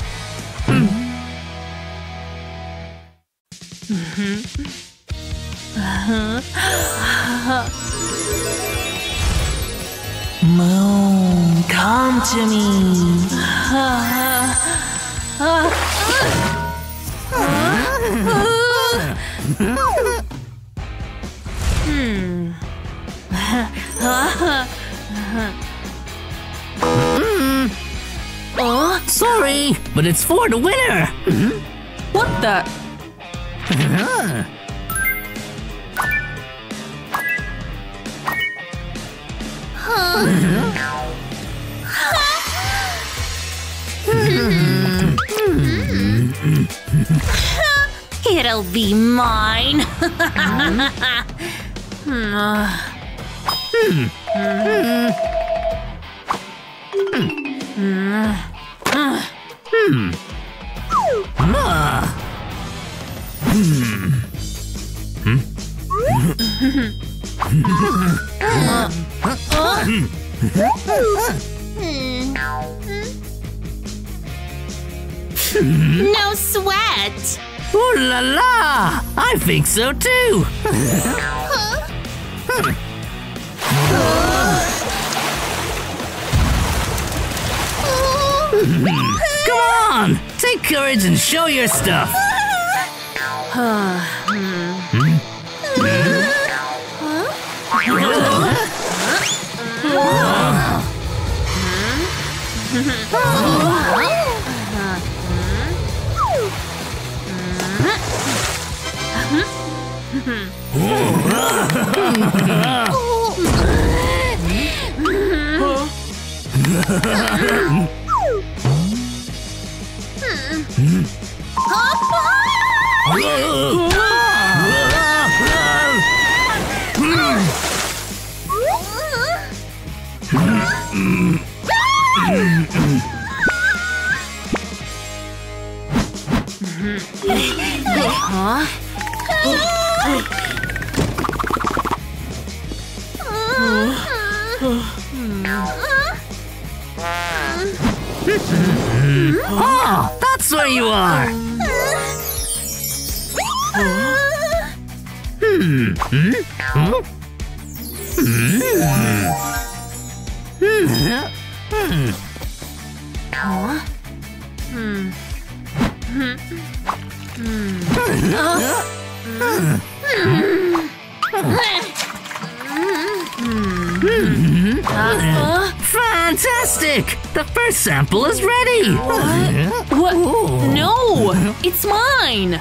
Moon, come to me. Hmm. Mm. Oh, sorry, but it's for the winner. What the? It'll be mine. Hmm. No sweat. Ooh la la! I think so too. Hmm. Come on, take courage and show your stuff. Oh, that's what you are! Hmm. Hmm? Hmm. Hmm. Hmm. Hmm. Hmm. Fantastic! The first sample is ready! What? what? No! It's mine!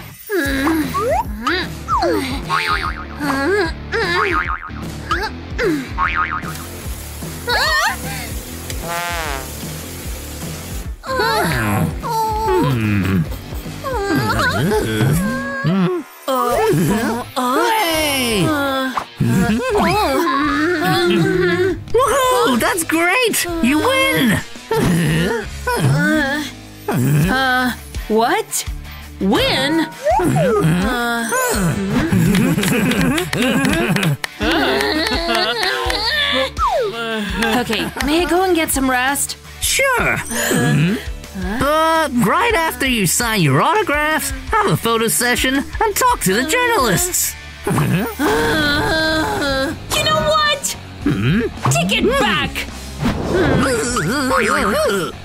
Hey! Woohoo! That's great! You win! Uh, what? Win? Uh, okay, may I go and get some rest? Sure. But right after you sign your autographs, have a photo session, and talk to the journalists. You know what? Take it back!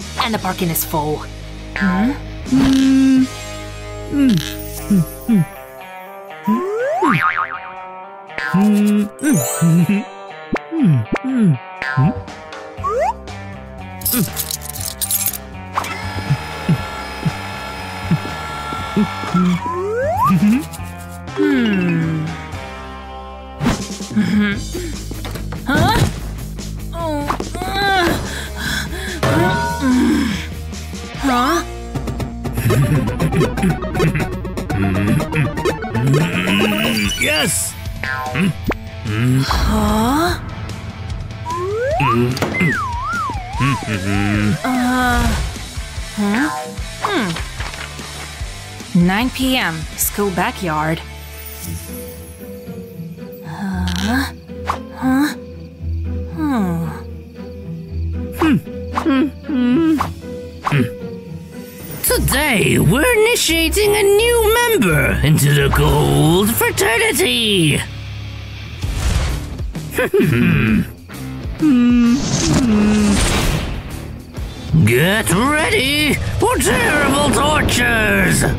and the parking is full. Huh? Yes! Huh? Uh. Hmm. 9 p.m. School backyard. Huh? Huh? Initiating a new member into the Gold Fraternity. Get ready for terrible tortures.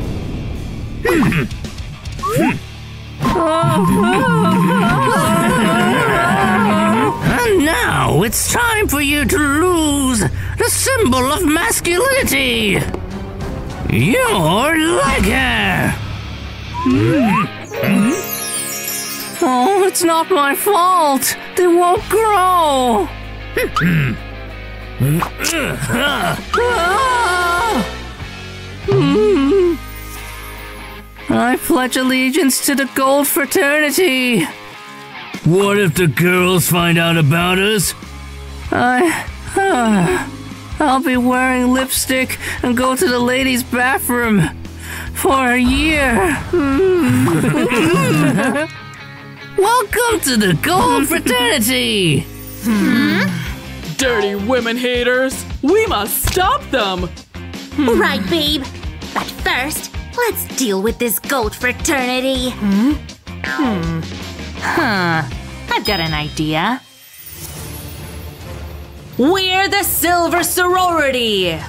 And now it's time for you to lose the symbol of masculinity. Your leg hair. Oh, it's not my fault. They won't grow. Hmm. I pledge allegiance to the Gold Fraternity. What if the girls find out about us? I. I'll be wearing lipstick and go to the ladies' bathroom for a year. Welcome to the Gold Fraternity! Dirty women haters! We must stop them! Right, babe. But first, let's deal with this gold fraternity. Hmm? Hmm. Huh. I've got an idea. We're the Silver Sorority!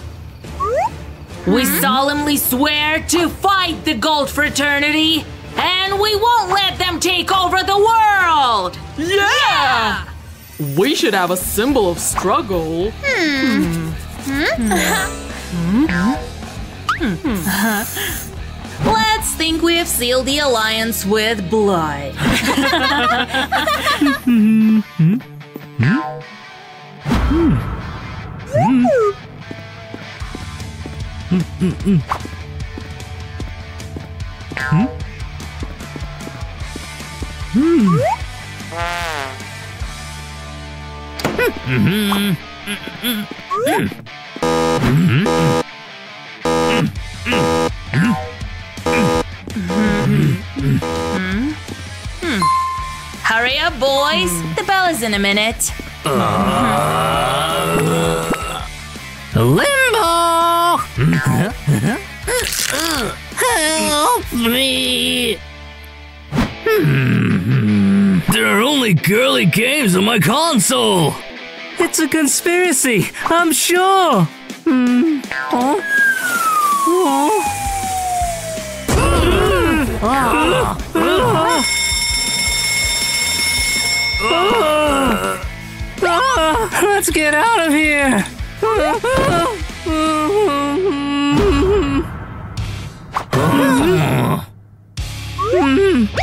We solemnly swear to fight the Gold Fraternity, and we won't let them take over the world! Yeah! We should have a symbol of struggle. Hmm. Hmm. Hmm. Let's think we have sealed the alliance with blood. Hurry up, boys! The bell is in a minute. Limbo! Help me! There are only girly games on my console! It's a conspiracy, I'm sure! Hmm. Oh. Oh. Ah, let's get out of here!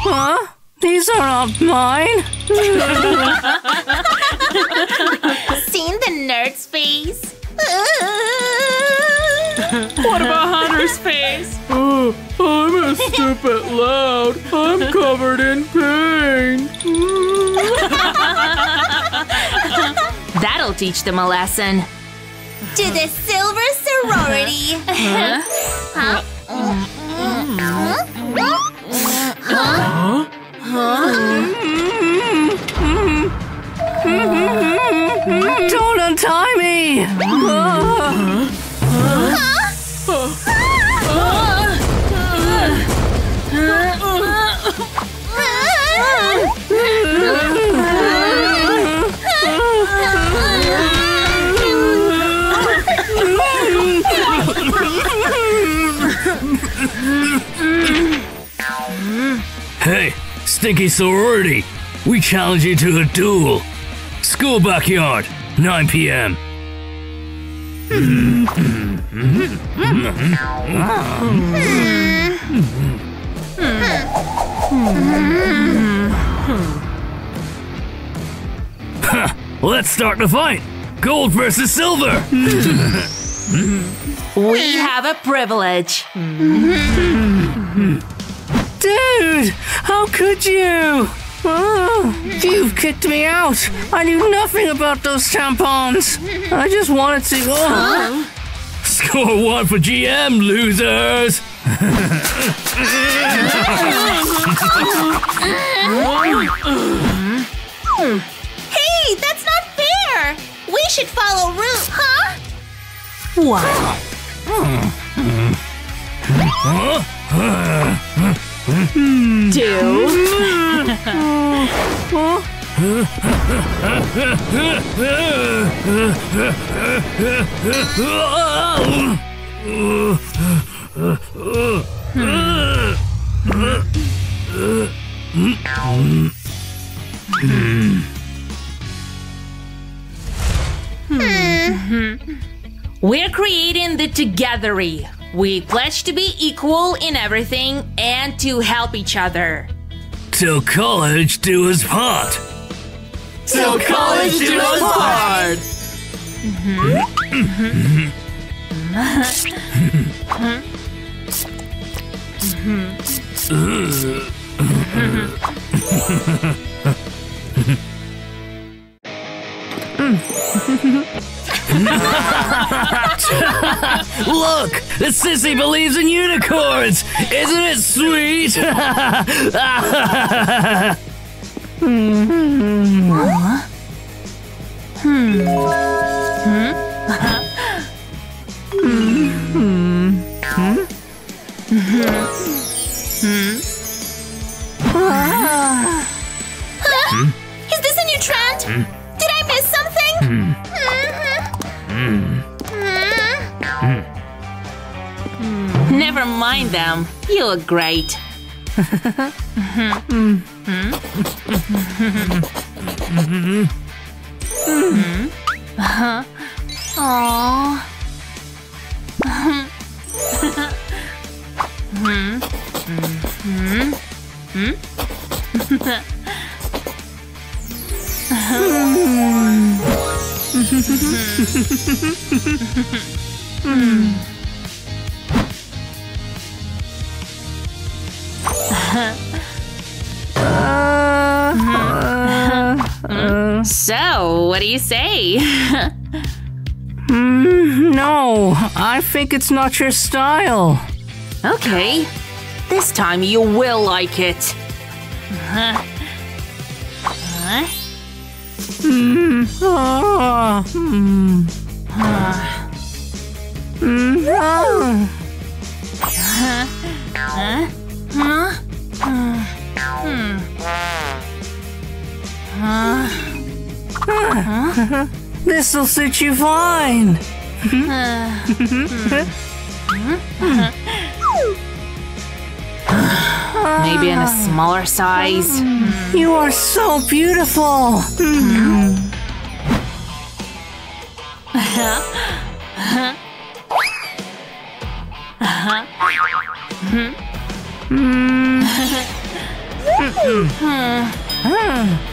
Huh? These are not mine. Seen the nerd's face? What about Hunter's face? Oh, I'm a stupid loud. I'm covered in pain. That'll teach them a lesson. to the silver sorority. Huh? Don't untie me! Hey, Stinky Sorority, we challenge you to a duel. School backyard, 9 p.m. Let's start the fight. Gold versus silver. We have a privilege. Dude, how could you? Oh, you've kicked me out. I knew nothing about those tampons. I just wanted to. Oh. Score one for GM, losers. Hey, that's not fair! We should follow Root, huh? Two. We're creating the Togethery. We pledge to be equal in everything and to help each other. Till college do us part. Till college do us part. Mm-hmm. Mm-hmm. Mm-hmm. Look, the sissy believes in unicorns. Isn't it sweet? hmm. Hmm. Hmm. Is this a new trend? Did I miss something? Never mind them. You look great. Aww. Hmm. So, what do you say? no, I think it's not your style. okay. This time you will like it. Huh? Huh? Mm. Mm. Mm. Ah. This'll suit you fine. Maybe in a smaller size. You are so beautiful. Hmm. Hmm. Hmm.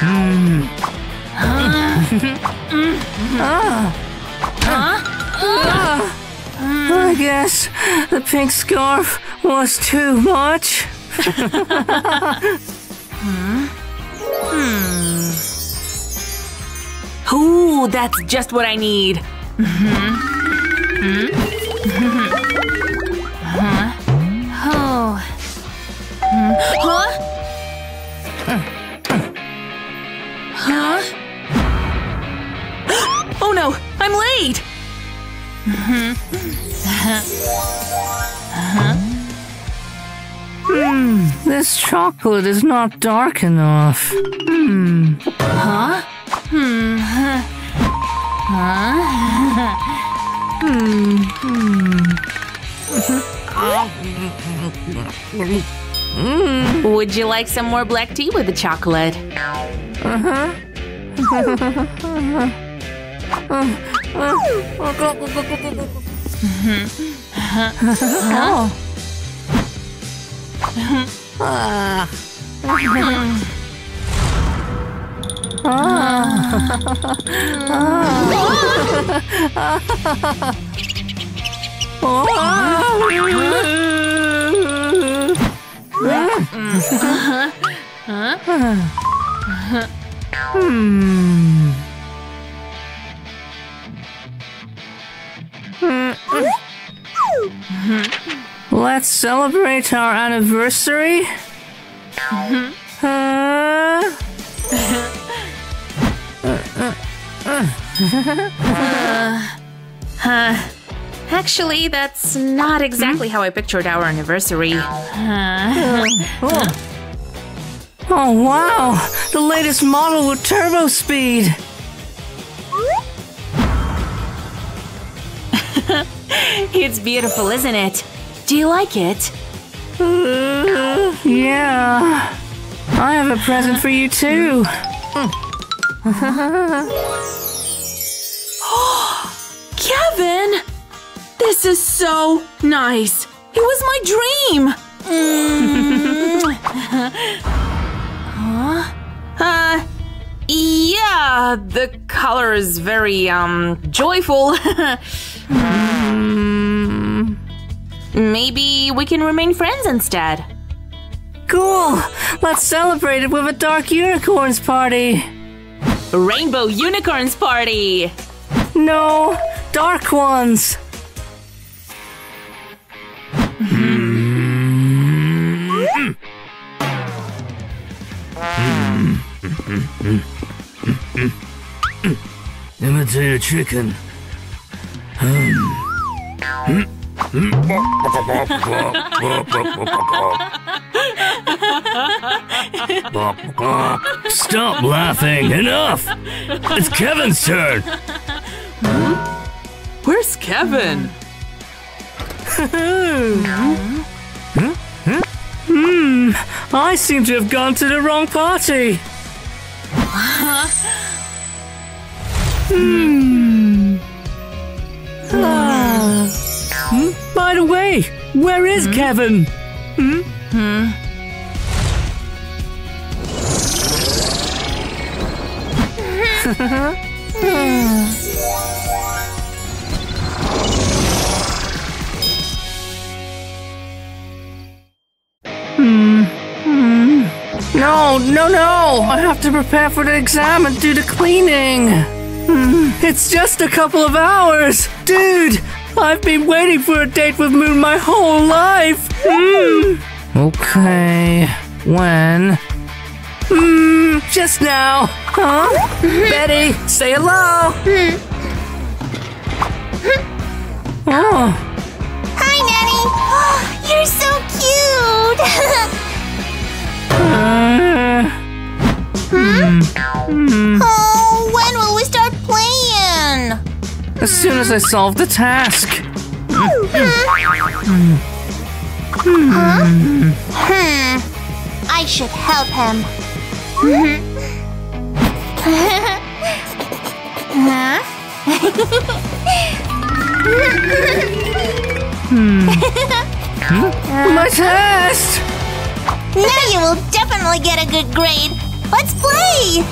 Mm. I guess the pink scarf was too much. Ooh, that's just what I need. Oh. Huh? Huh? Oh no, I'm late! This chocolate is not dark enough. Hmm. Huh? Hmm. Huh? hmm. Hmm. Mm. Would you like some more black tea with the chocolate? Mm-hmm. Mm-hmm. Mm-hmm. Let's celebrate our anniversary. Uh, Actually, that's not exactly how I pictured our anniversary. oh wow, the latest model with turbo speed. It's beautiful, isn't it? Do you like it? Uh, yeah. I have a present for you too. Kevin! This is so nice. It was my dream. Mm. huh? Uh, yeah, the color is very, um, joyful. Hmm. Maybe we can remain friends instead. Cool. Let's celebrate it with a dark unicorns party. Rainbow Unicorns Party! No, dark ones. Imitator chicken. Um. Stop laughing! Enough! It's Kevin's turn! Where's Kevin? Hmm, I seem to have gone to the wrong party. Hmm. Ah. Hmm? By the way, where is Kevin? Hmm? No, no, no! I have to prepare for the exam and do the cleaning. Hmm, It's just a couple of hours. Dude, I've been waiting for a date with Moon my whole life. Hmm. Okay. When? Hmm, just now. Huh? Betty, say hello. Oh, Hi, Nanny. You're so cute. uh, oh, when will we start playing? as soon as I solve the task. Hmm. I should help him. huh? My test! Now you will definitely get a good grade. Let's play!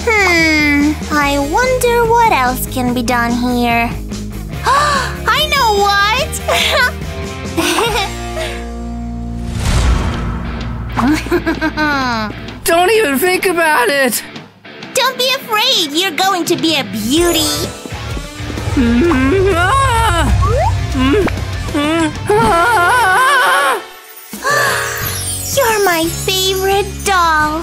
hmm. I wonder what else can be done here. I know what! Don't even think about it! Don't be afraid. You're going to be a beauty. Ah! Ah! You're my favorite doll.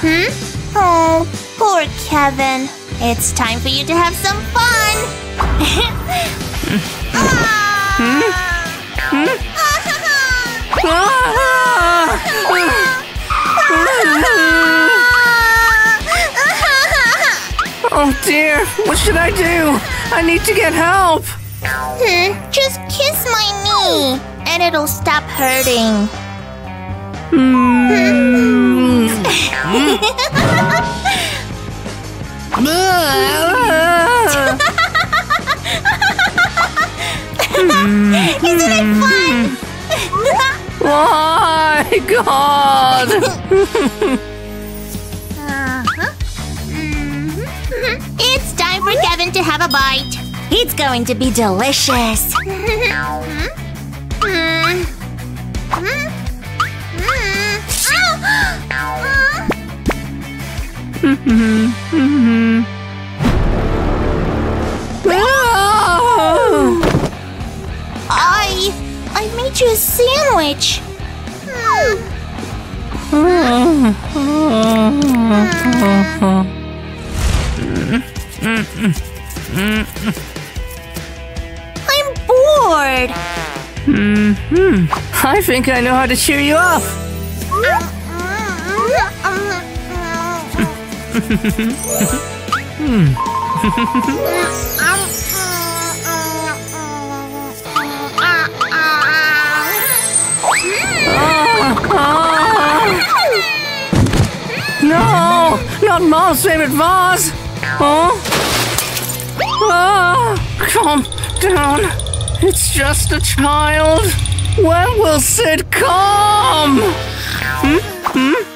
hmm? Oh, poor Kevin. It's time for you to have some fun. Hmm? Oh dear, what should I do? I need to get help. Hmm, just kiss my knee, and it'll stop hurting. Hmm. Hmm. Isn't it fun? Why, God? Uh-huh. Mm-hmm. It's time for Kevin to have a bite. It's going to be delicious. Mm-hmm. Mm-hmm. I I made you a sandwich. I'm bored. Mm-hmm. I think I know how to cheer you up. Hmm. No, not Mom's favorite vase. Huh? Ah, calm down. It's just a child. When will Sid come? Hmm? Hmm?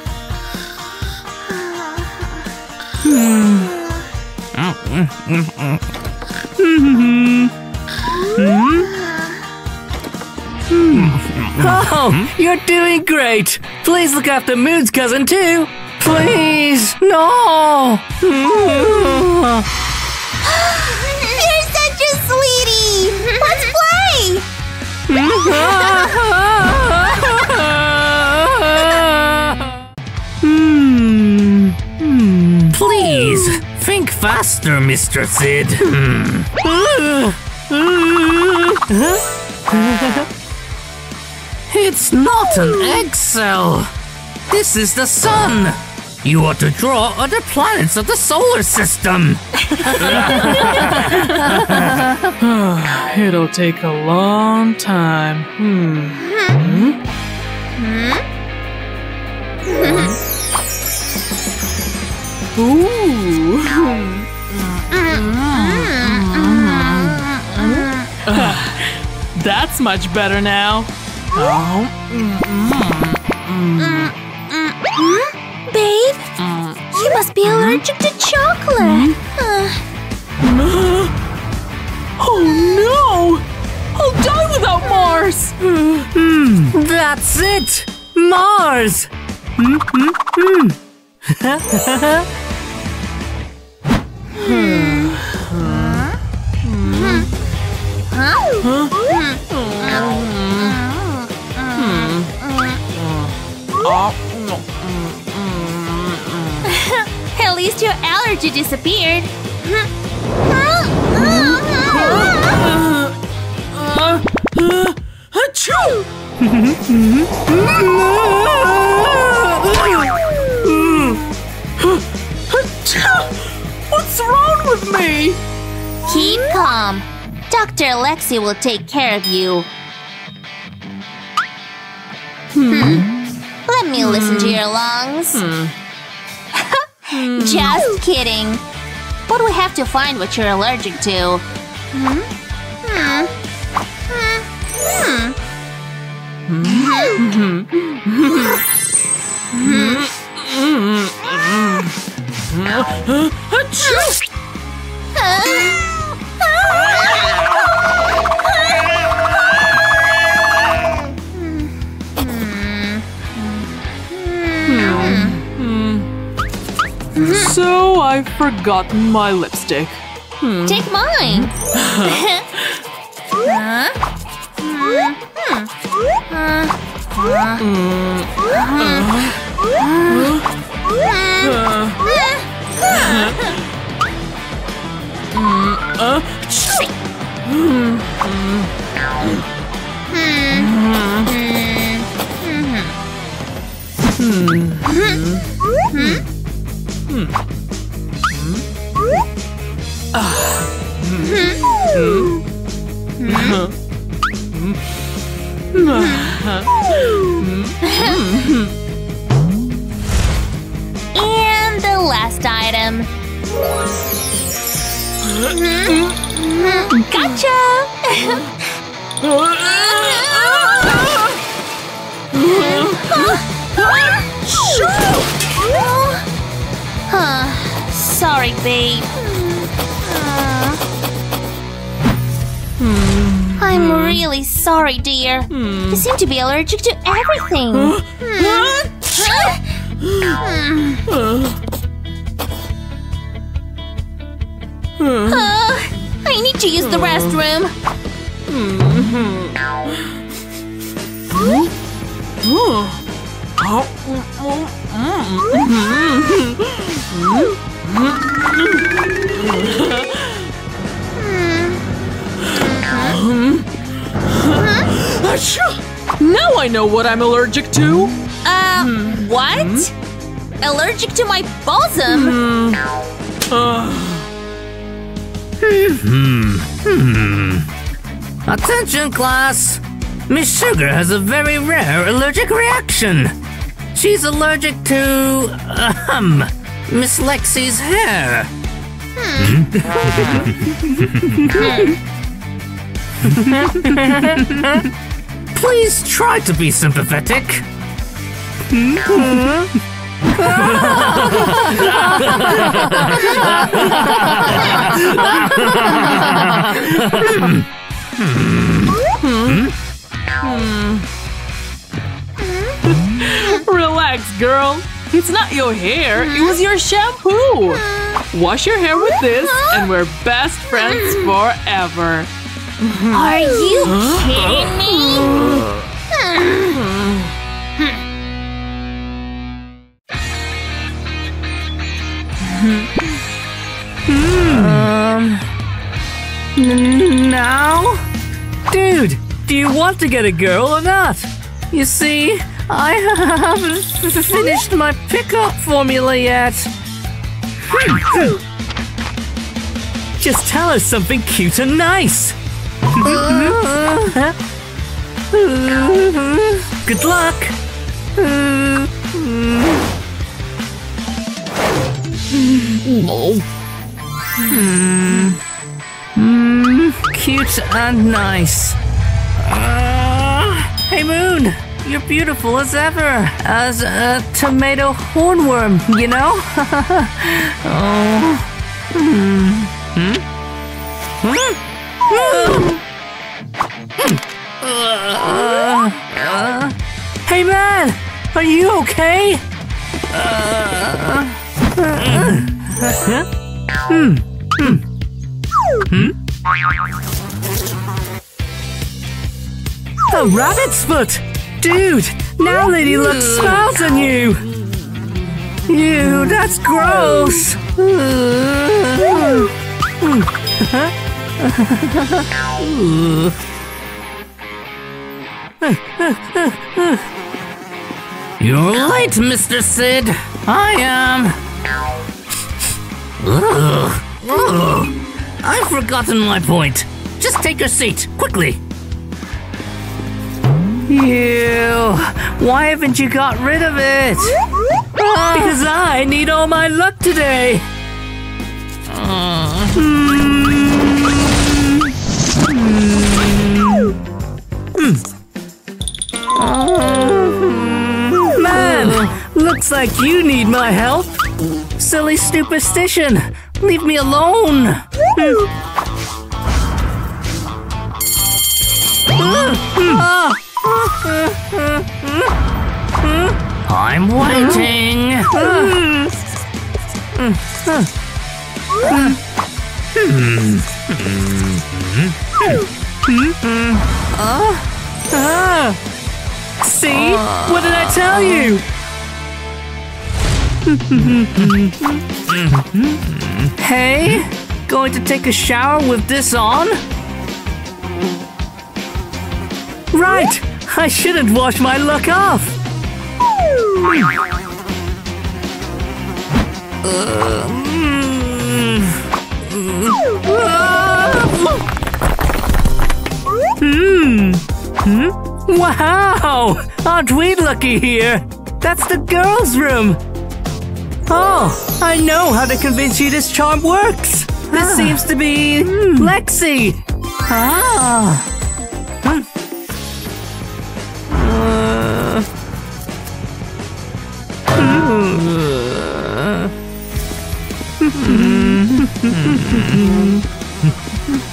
Oh, you're doing great. Please look after Moon's cousin too. Please, no. You're such a sweetie. Let's play. Hmm. Hmm. Please, think faster, Mr. Sid. It's not an egg cell. This is the sun. You are to draw other planets of the solar system. It'll take a long time. Hmm. hmm. Ooh. That's much better now. Oh. oh. Mm-hmm. Mm-hmm. Mm-hmm. Babe, you must be allergic to chocolate. Uh, Oh no! I'll die without Mars! That's it! Mars! Hmm, hmm, least your allergy disappeared. What's wrong with me? Keep calm. Dr. Alexi will take care of you. Hmm. Let me listen to your lungs. Just kidding. But we have to find what you're allergic to. Hmm? Hmm. Hmm. Achoo! So I've forgotten my lipstick. Take mine. huh? Hmm. Uh, And the last item. Gotcha! Huh. Sorry, babe. Hmm. I'm hmm. really sorry, dear. Hmm. You seem to be allergic to everything. Uh, I need to use the restroom. achoo! Now I know what I'm allergic to. Uh, what? Allergic to my bosom? Hmm. Hmm. Hmm. Attention, class! Miss Sugar has a very rare allergic reaction. She's allergic to, um, Miss Lexi's hair. Hmm. Please try to be sympathetic. Hmm. Hmm. Relax, girl. It's not your hair, it was your shampoo. Wash your hair with this, and we're best friends forever. Are you kidding me? Now? Dude, do you want to get a girl or not? You see, I haven't finished my pickup formula yet. Just tell her something cute and nice. Good luck. Cute and nice. Uh, hey, Moon, you're beautiful as ever. As a tomato hornworm, you know? oh. Hmm. Hmm? Hmm? Uh, Hey man, are you okay? A rabbit's foot! Dude, now Lady Luck smiles on you! Ew, that's gross! You're late, Mr. Sid. I am. Ugh. Ugh. I've forgotten my point. Just take your seat, quickly. Ew, why haven't you got rid of it? Because I need all my luck today! Man, looks like you need my help. Silly superstition, leave me alone. Ah, ah. I'm waiting. See? What did I tell you? hey, going to take a shower with this on? Right, I shouldn't wash my luck off. Hmm. Hmm? Wow! Aren't we lucky here? That's the girls' room. Oh, I know how to convince you this charm works. This seems to be Lexi. Ah.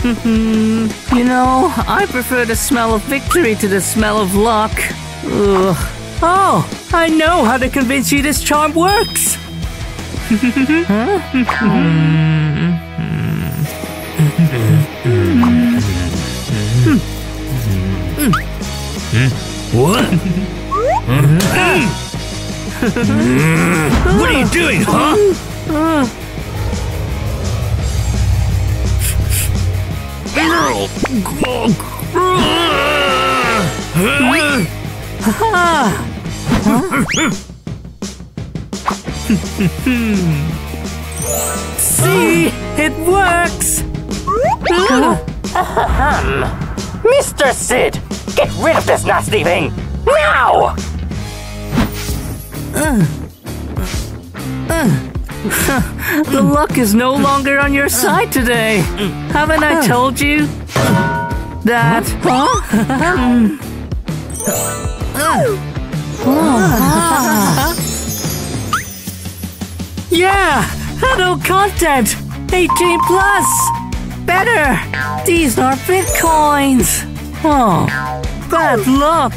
Mm-hmm. You know, I prefer the smell of victory to the smell of luck. Ugh. Oh, I know how to convince you this charm works. What? what are you doing, huh? See, it works. Mr. Sid, get rid of this nasty thing! Now! Uh, uh, uh. The luck is no longer on your side today. Haven't I told you? That. Yeah! Adult content! 18 plus! Better! These are bitcoins! Oh, bad luck!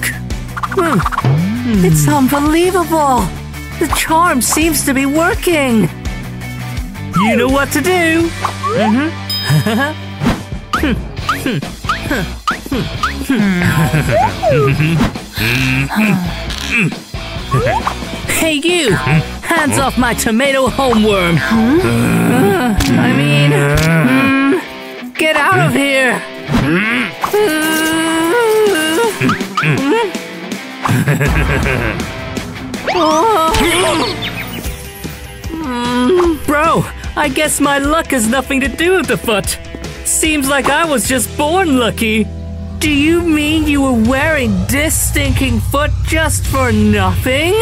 Hmm. It's unbelievable! The charm seems to be working! You know what to do! Hey you! Hands off my tomato hornworm! I mean, mm, get out of here! Bro, I guess my luck has nothing to do with the foot. Seems like I was just born lucky. Do you mean you were wearing this stinking foot just for nothing?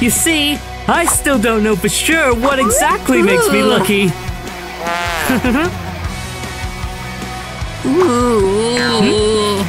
You see, I still don't know for sure what exactly makes me lucky. Ooh. Hmm?